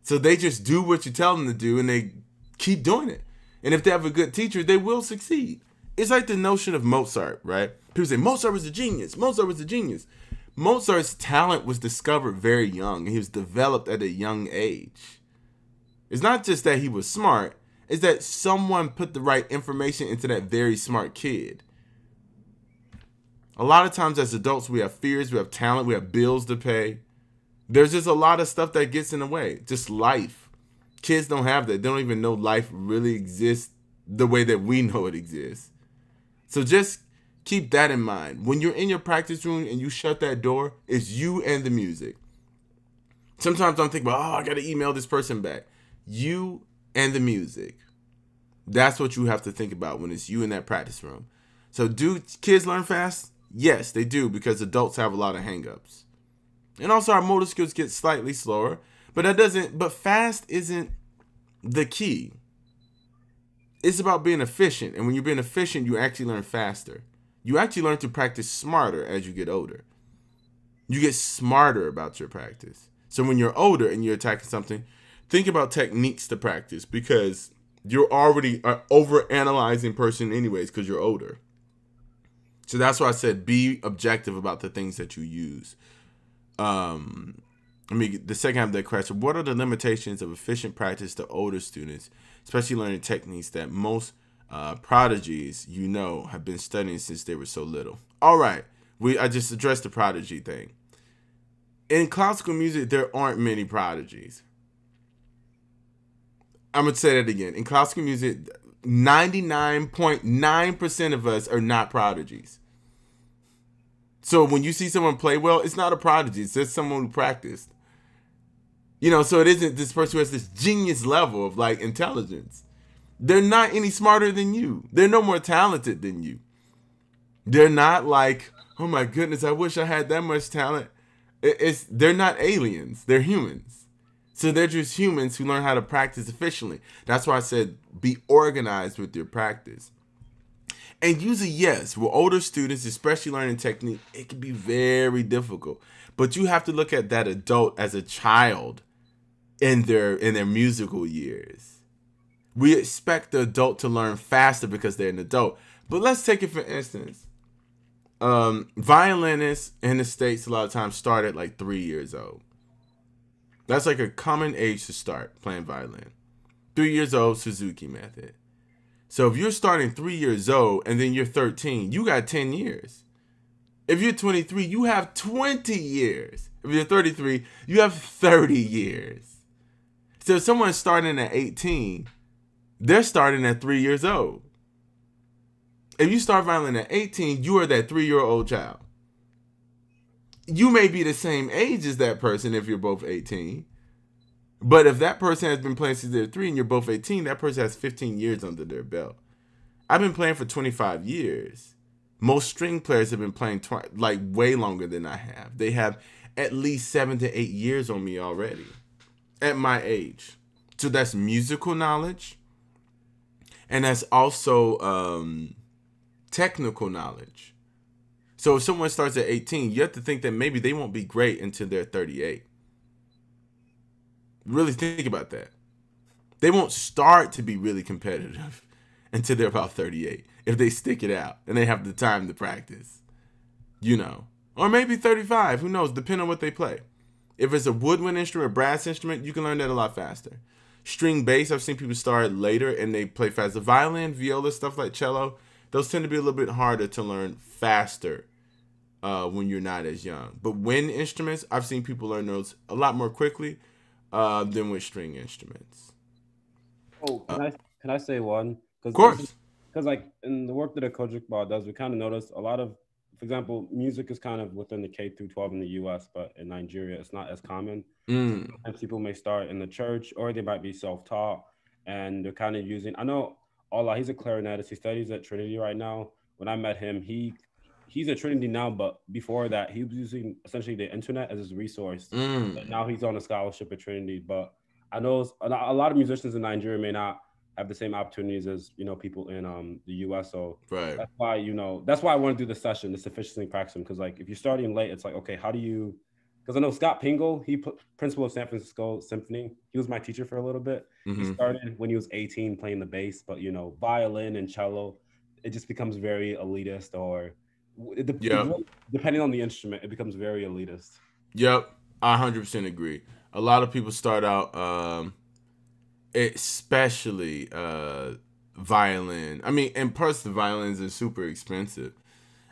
So they just do what you tell them to do and they keep doing it. And if they have a good teacher, they will succeed. It's like the notion of Mozart, right? People say Mozart was a genius. Mozart was a genius. Mozart's talent was discovered very young. He was developed at a young age. It's not just that he was smart, it's that someone put the right information into that very smart kid. A lot of times as adults, we have fears, we have talent, we have bills to pay. There's just a lot of stuff that gets in the way. Just life. Kids don't have that. They don't even know life really exists the way that we know it exists. So just keep that in mind. When you're in your practice room and you shut that door, it's you and the music. Sometimes I'm thinking, oh, I got to email this person back. You and the music. That's what you have to think about when it's you in that practice room. So, do kids learn fast? Yes, they do because adults have a lot of hangups. And also, our motor skills get slightly slower, but that doesn't, but fast isn't the key. It's about being efficient. And when you're being efficient, you actually learn faster. You actually learn to practice smarter as you get older. You get smarter about your practice. So when you're older and you're attacking something, think about techniques to practice because you're already an over analyzing person anyways because you're older. So that's why I said be objective about the things that you use. Um, I mean, the second half of that question: What are the limitations of efficient practice to older students, especially learning techniques that most uh, prodigies you know have been studying since they were so little? All right, we I just addressed the prodigy thing. In classical music, there aren't many prodigies. I'm gonna say that again. In classical music, 99.9% of us are not prodigies. So when you see someone play well, it's not a prodigy. It's just someone who practiced. You know, so it isn't this person who has this genius level of like intelligence. They're not any smarter than you. They're no more talented than you. They're not like, oh my goodness, I wish I had that much talent. It's they're not aliens. They're humans. So they're just humans who learn how to practice efficiently. That's why I said be organized with your practice. And usually, yes, with older students, especially learning technique, it can be very difficult. But you have to look at that adult as a child in their in their musical years. We expect the adult to learn faster because they're an adult. But let's take it for instance. Um, violinists in the States a lot of times start at like three years old. That's like a common age to start playing violin. Three years old, Suzuki method. So if you're starting three years old and then you're 13, you got 10 years. If you're 23, you have 20 years. If you're 33, you have 30 years. So if someone's starting at 18, they're starting at three years old. If you start violin at 18, you are that three year old child. You may be the same age as that person if you're both 18. But if that person has been playing since they're three and you're both 18, that person has 15 years under their belt. I've been playing for 25 years. Most string players have been playing like way longer than I have. They have at least seven to eight years on me already at my age. So that's musical knowledge. And that's also um, technical knowledge. So if someone starts at 18, you have to think that maybe they won't be great until they're 38. Really think about that. They won't start to be really competitive until they're about 38 if they stick it out and they have the time to practice. You know. Or maybe 35, who knows, depending on what they play. If it's a woodwind instrument, brass instrument, you can learn that a lot faster. string bass, I've seen people start later and they play fast. The violin, viola, stuff like cello, those tend to be a little bit harder to learn faster uh, when you're not as young. But wind instruments, I've seen people learn those a lot more quickly uh, than with string instruments. Oh, can I can I say one? Of course. Because like in the work that Àkójọpọ̀ does, we kind of notice a lot of, for example, music is kind of within the K through 12 in the U.S., but in Nigeria, it's not as common. Mm. And people may start in the church, or they might be self-taught, and they're kind of using. I know Allah, he's a clarinetist. He studies at Trinity right now. When I met him, he he's at Trinity now, but before that, he was using essentially the internet as his resource. Mm. But now he's on a scholarship at Trinity. But I know a a lot of musicians in Nigeria may not have the same opportunities as you know people in um the U.S. So Right. that's why you know that's why I want to do the session, the sufficiency practicum, because like if you're starting late, it's like okay, how do you? Because I know Scott Pingel, he put principal of San Francisco Symphony. He was my teacher for a little bit. He Mhm. started when he was 18 playing the bass, but you know, violin and cello, it just becomes very elitist or it de- Yeah. depending on the instrument, it becomes very elitist. Yep, I hundred percent agree. A lot of people start out, um, especially uh, violin. I mean, and plus the violins are super expensive.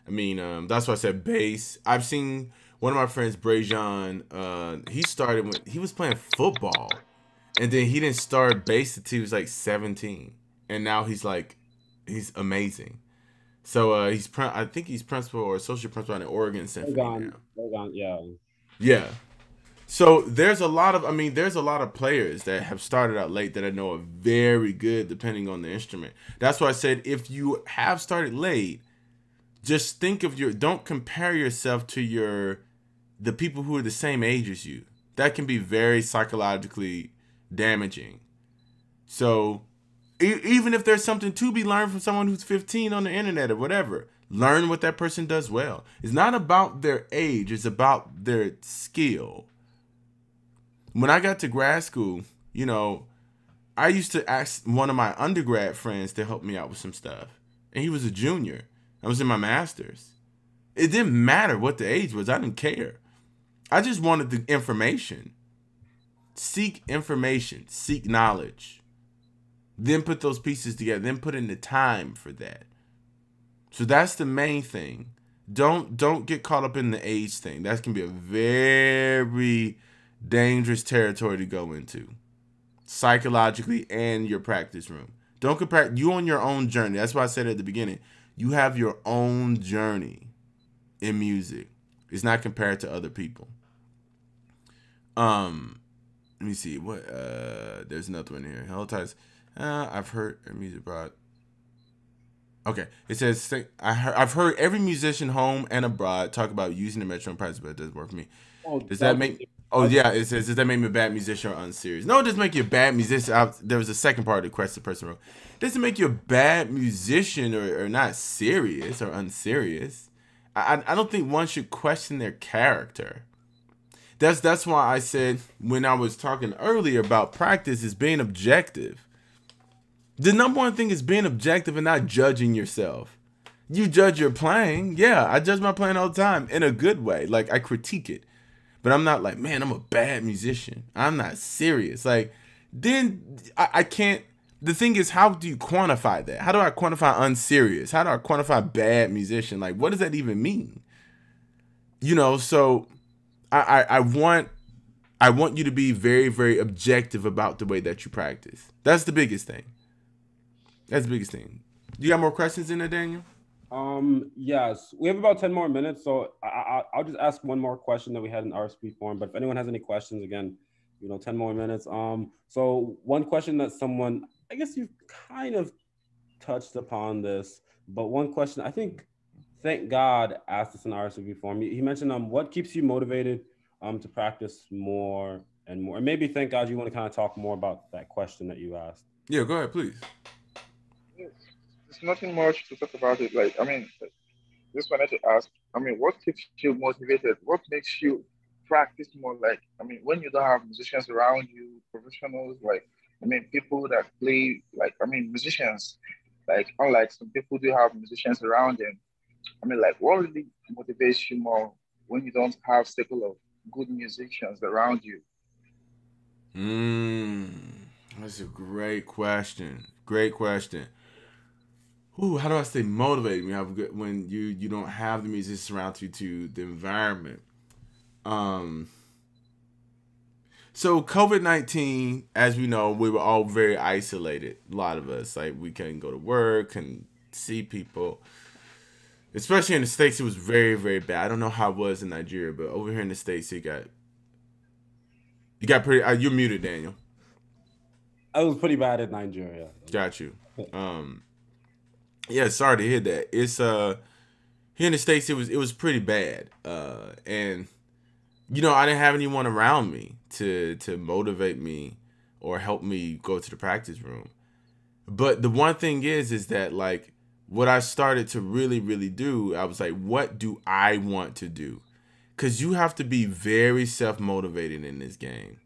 I mean, um, that's why I said bass. I've seen one of my friends, Brajan. Uh, he started when he was playing football, and then he didn't start bass until he was like seventeen, and now he's like, he's amazing. So uh, he's, prin- I think he's principal or associate principal in Oregon Symphony now. Oregon, Oregon, yeah. Yeah. So there's a lot of I mean there's a lot of players that have started out late that I know are very good depending on the instrument. That's why I said if you have started late, just think of your don't compare yourself to your the people who are the same age as you. That can be very psychologically damaging. So e- even if there's something to be learned from someone who's 15 on the internet or whatever, learn what that person does well. It's not about their age, it's about their skill. When I got to grad school, you know, I used to ask one of my undergrad friends to help me out with some stuff. And he was a junior. I was in my master's. It didn't matter what the age was, I didn't care. I just wanted the information. Seek information, seek knowledge. Then put those pieces together, then put in the time for that. So that's the main thing. Don't don't get caught up in the age thing. That can be a very dangerous territory to go into. Psychologically and your practice room. Don't compare you on your own journey. That's why I said at the beginning. You have your own journey in music. It's not compared to other people. Um let me see what uh there's another one here. Hello ties. Uh, I've heard a music brought Okay, it says I heard, I've heard every musician home and abroad talk about using the metro practice, but it doesn't work for me. Oh, Does that make? Oh yeah, it says does that make me a bad musician or unserious? No, it doesn't make you a bad musician. I, there was a second part of the question the person wrote. Doesn't make you a bad musician or, or not serious or unserious. I I don't think one should question their character. That's that's why I said when I was talking earlier about practice is being objective. The number one thing is being objective and not judging yourself. You judge your playing. Yeah, I judge my playing all the time in a good way. Like I critique it. But I'm not like, man, I'm a bad musician. I'm not serious. Like, then I, I can't. The thing is, how do you quantify that? How do I quantify unserious? How do I quantify bad musician? Like, what does that even mean? You know, so I, I, want I want you to be very, very objective about the way that you practice. That's the biggest thing. That's the biggest thing. Do you got more questions in there, Daniel? Um, yes, we have about 10 more minutes, so I, I, I'll just ask one more question that we had in RSVP form. But if anyone has any questions, again, you know, 10 more minutes. Um, so one question that someone, I guess you've kind of touched upon this, but one question I think, thank God, asked this in RSVP form. He, he mentioned, um, what keeps you motivated, um, to practice more and more? And maybe thank God you want to kind of talk more about that question that you asked. Yeah, go ahead, please. There's nothing much to talk about it. Like, I mean, just wanted to ask, I mean, what keeps you motivated? What makes you practice more? Like, I mean, when you don't have musicians around you, professionals, like, I mean, people that play, like, I mean, musicians, like, unlike some people do have musicians around them. I mean, like, what really motivates you more when you don't have circle of good musicians around you? Mm, That's a great question. Great question. Ooh, how do I stay motivated when you have good, when you you don't have the musicians around you to the environment? Um. So COVID nineteen, as we know, we were all very isolated. A lot of us, like we couldn't go to work and see people. Especially in the states, it was very very bad. I don't know how it was in Nigeria, but over here in the states, it got you got pretty. Uh, you're muted, Daniel. I was pretty bad in Nigeria. Got you. Um, yeah, sorry to hear that. It's uh here in the states, it was it was pretty bad. Uh, and you know, I didn't have anyone around me to to motivate me or help me go to the practice room. But the one thing is, is that like what I started to really, really do, I was like, what do I want to do? Because you have to be very self motivated in this game.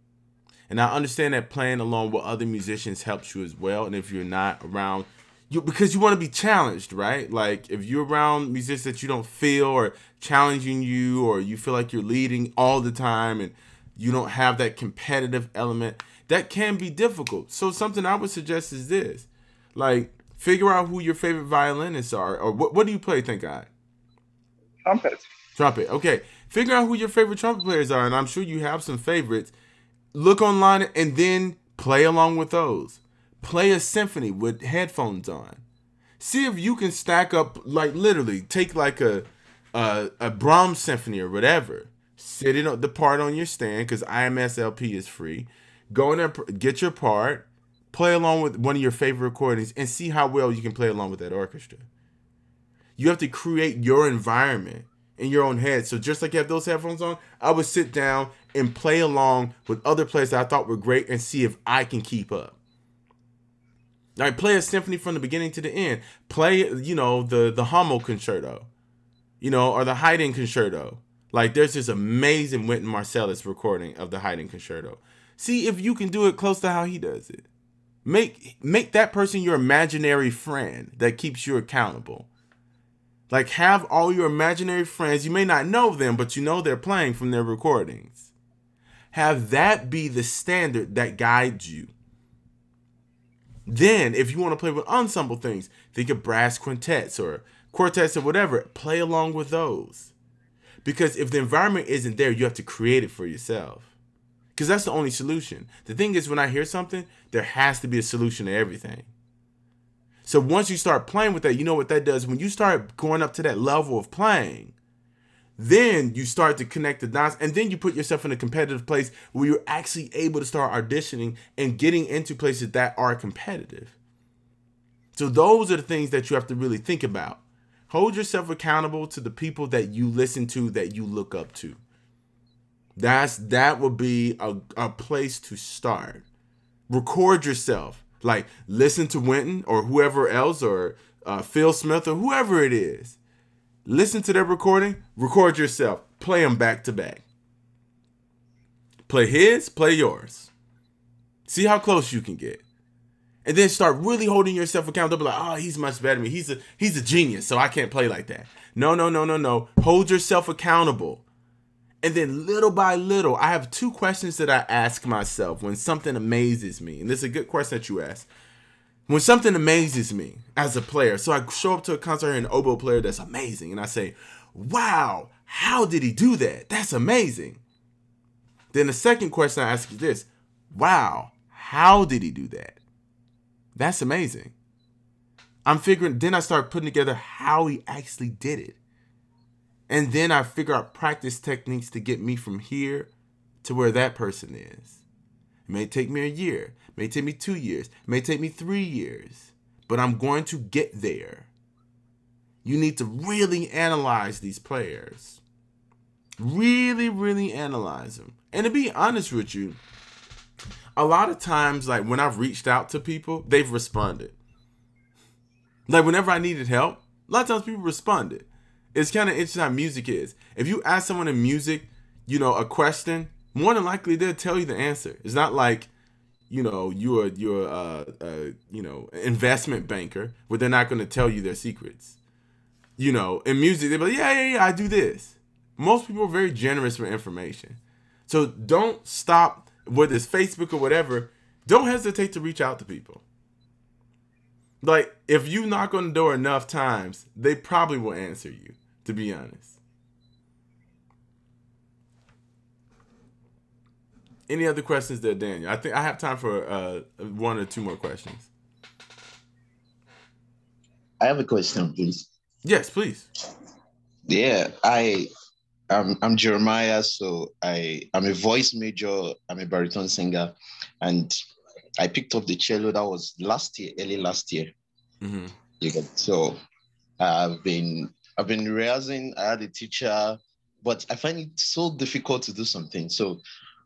And I understand that playing along with other musicians helps you as well. And if you're not around, you because you want to be challenged, right? Like if you're around musicians that you don't feel or challenging you, or you feel like you're leading all the time, and you don't have that competitive element, that can be difficult. So something I would suggest is this: like figure out who your favorite violinists are, or what what do you play? Thank God. Trumpet. Trumpet. Okay. Figure out who your favorite trumpet players are, and I'm sure you have some favorites look online and then play along with those. Play a symphony with headphones on. See if you can stack up like literally take like a a, a Brahms symphony or whatever. Sit it on the part on your stand because IMSLP is free. Go in there, get your part, play along with one of your favorite recordings, and see how well you can play along with that orchestra. You have to create your environment in your own head. So just like you have those headphones on, I would sit down and play along with other players that I thought were great and see if I can keep up. Like play a symphony from the beginning to the end. Play, you know, the the Hummel concerto, you know, or the Haydn concerto. Like there's this amazing Wynton Marsalis recording of the Haydn concerto. See if you can do it close to how he does it. Make make that person your imaginary friend that keeps you accountable. Like have all your imaginary friends, you may not know them, but you know they're playing from their recordings. Have that be the standard that guides you. Then, if you want to play with ensemble things, think of brass quintets or quartets or whatever, play along with those. Because if the environment isn't there, you have to create it for yourself. Because that's the only solution. The thing is, when I hear something, there has to be a solution to everything. So once you start playing with that, you know what that does? When you start going up to that level of playing, then you start to connect the dots and then you put yourself in a competitive place where you're actually able to start auditioning and getting into places that are competitive so those are the things that you have to really think about hold yourself accountable to the people that you listen to that you look up to that's that would be a, a place to start record yourself like listen to Wynton or whoever else or uh, Phil Smith or whoever it is listen to their recording, record yourself, play them back to back. Play his, play yours. See how close you can get. And then start really holding yourself accountable like, oh, he's much better than me. He's a he's a genius, so I can't play like that. No, no, no, no, no. Hold yourself accountable. And then little by little, I have two questions that I ask myself when something amazes me. And this is a good question that you ask when something amazes me as a player, so I show up to a concert and an oboe player that's amazing, and I say, "Wow, how did he do that? That's amazing." Then the second question I ask is this: "Wow, how did he do that? That's amazing." I'm figuring. Then I start putting together how he actually did it, and then I figure out practice techniques to get me from here to where that person is. It may take me a year may take me two years, may take me three years, but I'm going to get there. You need to really analyze these players. Really, really analyze them. And to be honest with you, a lot of times, like when I've reached out to people, they've responded. Like whenever I needed help, a lot of times people responded. It's kind of interesting how music is. If you ask someone in music, you know, a question, more than likely they'll tell you the answer. It's not like you know you're you're a, uh, a uh, you know investment banker where they're not going to tell you their secrets you know in music they're like yeah yeah yeah i do this most people are very generous with information so don't stop whether it's facebook or whatever don't hesitate to reach out to people. Like, if you knock on the door enough times, they probably will answer you, to be honest. Any other questions there, Daniel? I think I have time for uh, one or two more questions. I have a question, please. Yes, please. Yeah, I I'm, I'm Jeremiah, so I I'm a voice major. I'm a baritone singer, and I picked up the cello. That was last year, early last year. Mm-hmm. You get so I've been I've been rehearsing. I had a teacher, but I find it so difficult to do something. So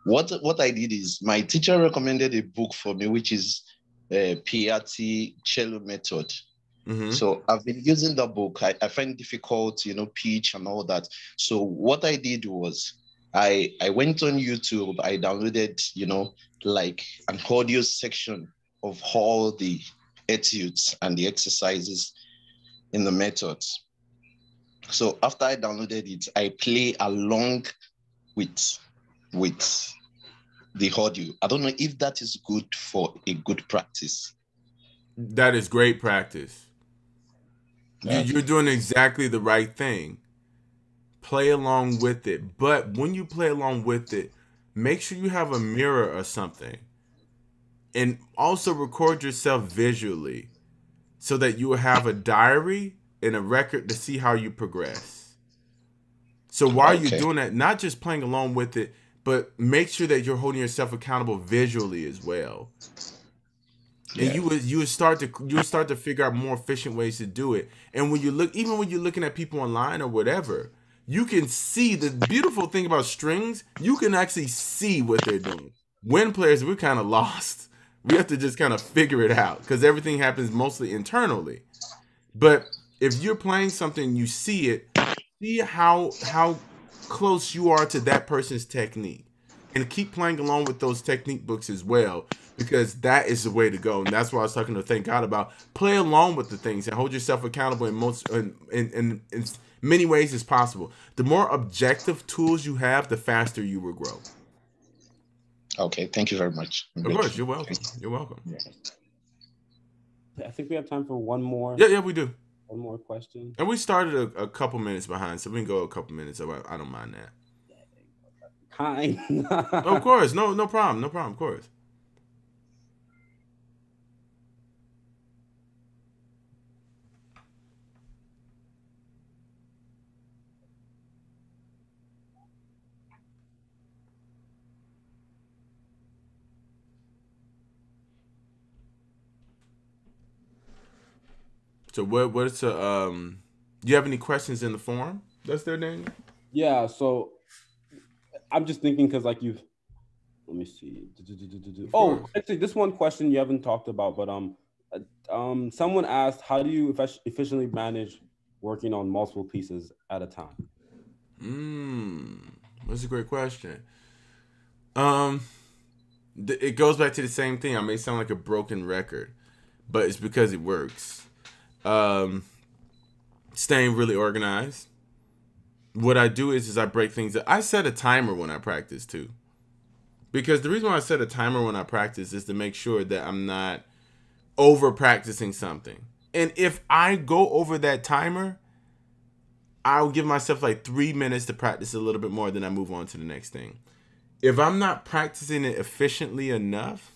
what what I did is my teacher recommended a book for me, which is uh, Piatti Cello Method. Mm-hmm. So I've been using the book. I, I find it difficult, you know, pitch and all that. So what I did was I I went on YouTube, I downloaded, you know, like an audio section of all the etudes and the exercises in the methods. So after I downloaded it, I play along with with the audio. I don't know if that is good for a good practice. That is great practice. You, you're doing exactly the right thing. Play along with it. But when you play along with it, make sure you have a mirror or something. And also record yourself visually so that you have a diary and a record to see how you progress. So while Okay. you're doing that, not just playing along with it, but make sure that you're holding yourself accountable visually as well. And Yeah. you would you would start to you would start to figure out more efficient ways to do it. And when you look, even when you're looking at people online or whatever, you can see the beautiful thing about strings. You can actually see what they're doing. When players, we're kind of lost. We have to just kind of figure it out because everything happens mostly internally. But if you're playing something, you see it. See how how close you are to that person's technique, and keep playing along with those technique books as well because that is the way to go. And that's why I was talking to Thank God about. Play along with the things and hold yourself accountable in most in in, in, in many ways as possible. The more objective tools you have, the faster you will grow. Okay, thank you very much. Of course, you're welcome. You're welcome. I think we have time for one more. Yeah, yeah, we do. One more question. And we started a, a couple minutes behind, so we can go a couple minutes. So I, I don't mind that. Kind. of course, no, no problem, no problem. Of course. So what what's the um do you have any questions in the forum? That's their name? Yeah, so I'm just thinking because like you've let me see. Oh, actually, this one question you haven't talked about, but um, uh, um, someone asked, how do you effic- efficiently manage working on multiple pieces at a time? Hmm. that's a great question. Um, it goes back to the same thing. I may sound like a broken record, but it's because it works. Um, staying really organized. What I do is, is I break things. Up. I set a timer when I practice too, because the reason why I set a timer when I practice is to make sure that I'm not over practicing something. And if I go over that timer, I'll give myself like three minutes to practice a little bit more, then I move on to the next thing. If I'm not practicing it efficiently enough,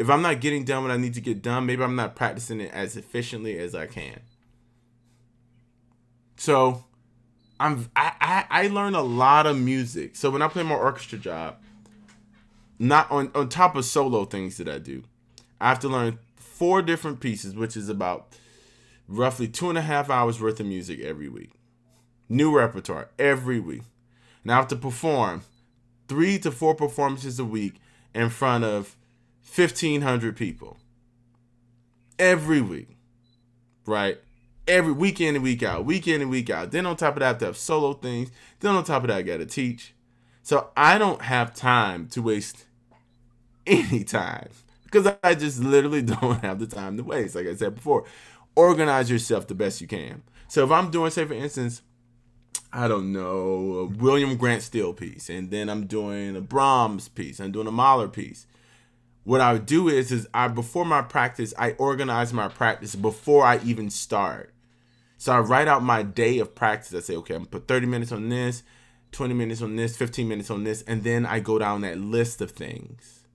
if I'm not getting done what I need to get done, maybe I'm not practicing it as efficiently as I can. So I'm I, I, I learn a lot of music. So when I play my orchestra job, not on, on top of solo things that I do, I have to learn four different pieces, which is about roughly two and a half hours worth of music every week new repertoire every week. And I have to perform three to four performances a week in front of 1,500 people every week, right? Every weekend and week out, weekend and week out. Then on top of that, I have to have solo things. Then on top of that, I got to teach. So I don't have time to waste any time because I just literally don't have the time to waste. Like I said before, organize yourself the best you can. So if I'm doing, say, for instance, I don't know, a William Grant Still piece, and then I'm doing a Brahms piece, I'm doing a Mahler piece. What I would do is is I before my practice, I organize my practice before I even start. So I write out my day of practice. I say, okay, I'm gonna put 30 minutes on this, 20 minutes on this, 15 minutes on this, and then I go down that list of things.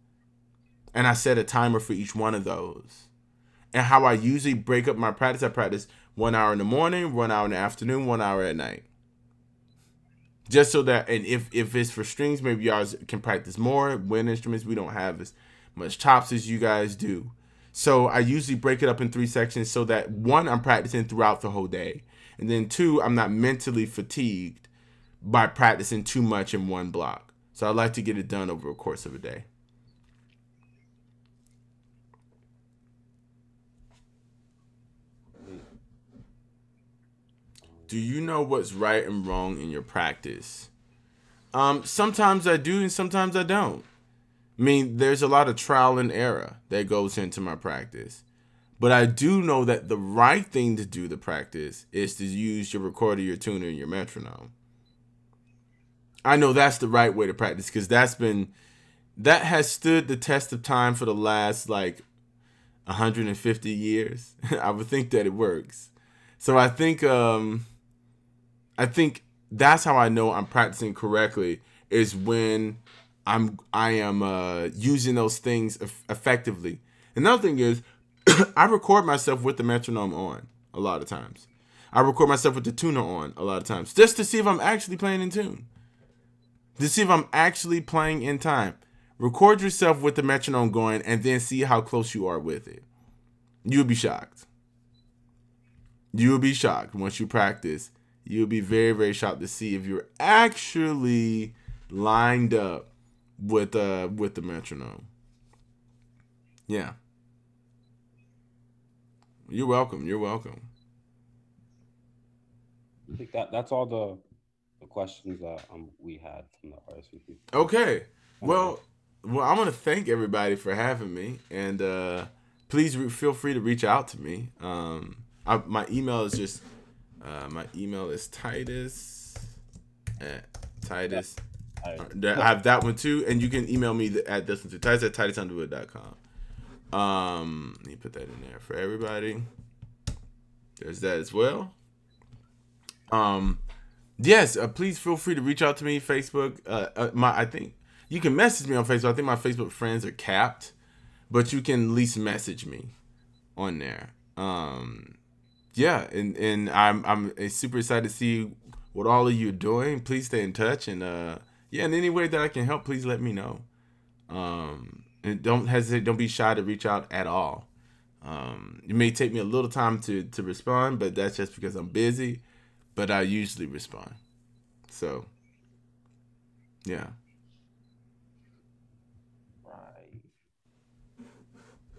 And I set a timer for each one of those. And how I usually break up my practice, I practice one hour in the morning, one hour in the afternoon, one hour at night. Just so that, and if if it's for strings, maybe y'all can practice more. Wind instruments, we don't have as much chops as you guys do. So I usually break it up in three sections so that one, I'm practicing throughout the whole day. And then two, I'm not mentally fatigued by practicing too much in one block. So I like to get it done over a course of a day. Do you know what's right and wrong in your practice? Um, sometimes I do and sometimes I don't. I mean, there's a lot of trial and error that goes into my practice. But I do know that the right thing to do the practice is to use your recorder, your tuner, and your metronome. I know that's the right way to practice because that's been that has stood the test of time for the last like 150 years. I would think that it works. So I think um I think that's how I know I'm practicing correctly is when I'm I am uh, using those things effectively. Another thing is I record myself with the metronome on a lot of times. I record myself with the tuner on a lot of times just to see if I'm actually playing in tune. To see if I'm actually playing in time. Record yourself with the metronome going and then see how close you are with it. You'll be shocked. You'll be shocked once you practice. You'll be very, very shocked to see if you're actually lined up with uh with the metronome. Yeah. You're welcome. You're welcome. I think that that's all the, the questions that um we had from the RSVP. Okay. Well, well, I want to thank everybody for having me, and uh, please re- feel free to reach out to me. Um, I, my email is just uh, my email is Titus at Titus. I have that one too, and you can email me at this one. Titus at TitusUnderwood.com. Um, let me put that in there for everybody. There's that as well. Um, yes, uh, please feel free to reach out to me. Facebook, uh, uh, my I think you can message me on Facebook. I think my Facebook friends are capped, but you can at least message me on there. Um, yeah, and and I'm I'm super excited to see what all of you are doing. Please stay in touch and uh yeah, in any way that I can help, please let me know. Um, and don't hesitate, don't be shy to reach out at all. Um, it may take me a little time to to respond, but that's just because I'm busy. But I usually respond. So, yeah. Right.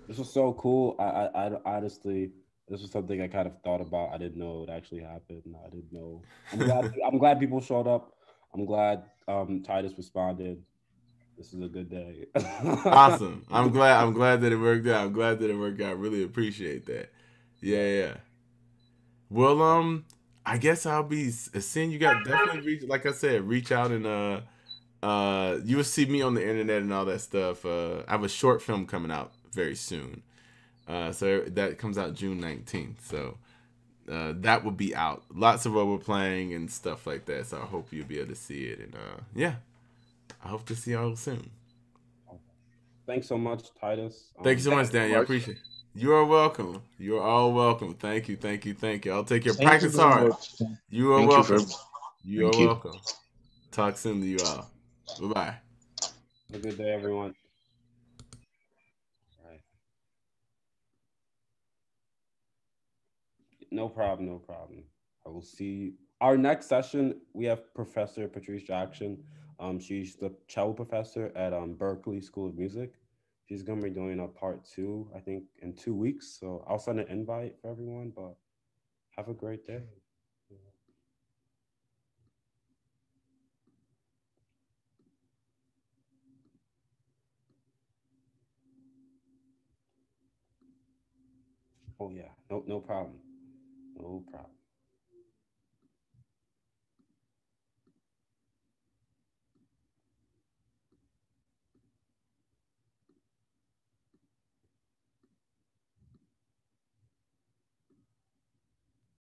This was so cool. I, I, I honestly, this was something I kind of thought about. I didn't know it actually happened. I didn't know. I'm glad. I'm glad people showed up. I'm glad um, Titus responded. This is a good day. awesome. I'm glad. I'm glad that it worked out. I'm glad that it worked out. Really appreciate that. Yeah, yeah. Well, um, I guess I'll be seeing you guys. Definitely reach. Like I said, reach out and uh, uh, you will see me on the internet and all that stuff. Uh, I have a short film coming out very soon. Uh, so that comes out June 19th. So uh, that will be out. Lots of role playing and stuff like that. So I hope you'll be able to see it. And uh, yeah, I hope to see y'all soon. Thanks so much, Titus. Um, thank you so much, Daniel. I appreciate it. You are welcome. You are all welcome. Thank you, thank you, thank you. I'll take your thank practice you hard. You are thank welcome. You, you are you. welcome. Talk soon to you all. Bye bye. Have a good day, everyone. No problem, no problem. I will see our next session. We have Professor Patrice Jackson. Um, she's the cello professor at um, Berklee School of Music. She's gonna be doing a part two, I think, in two weeks. So I'll send an invite for everyone. But have a great day. Oh yeah, no, no problem. No problem.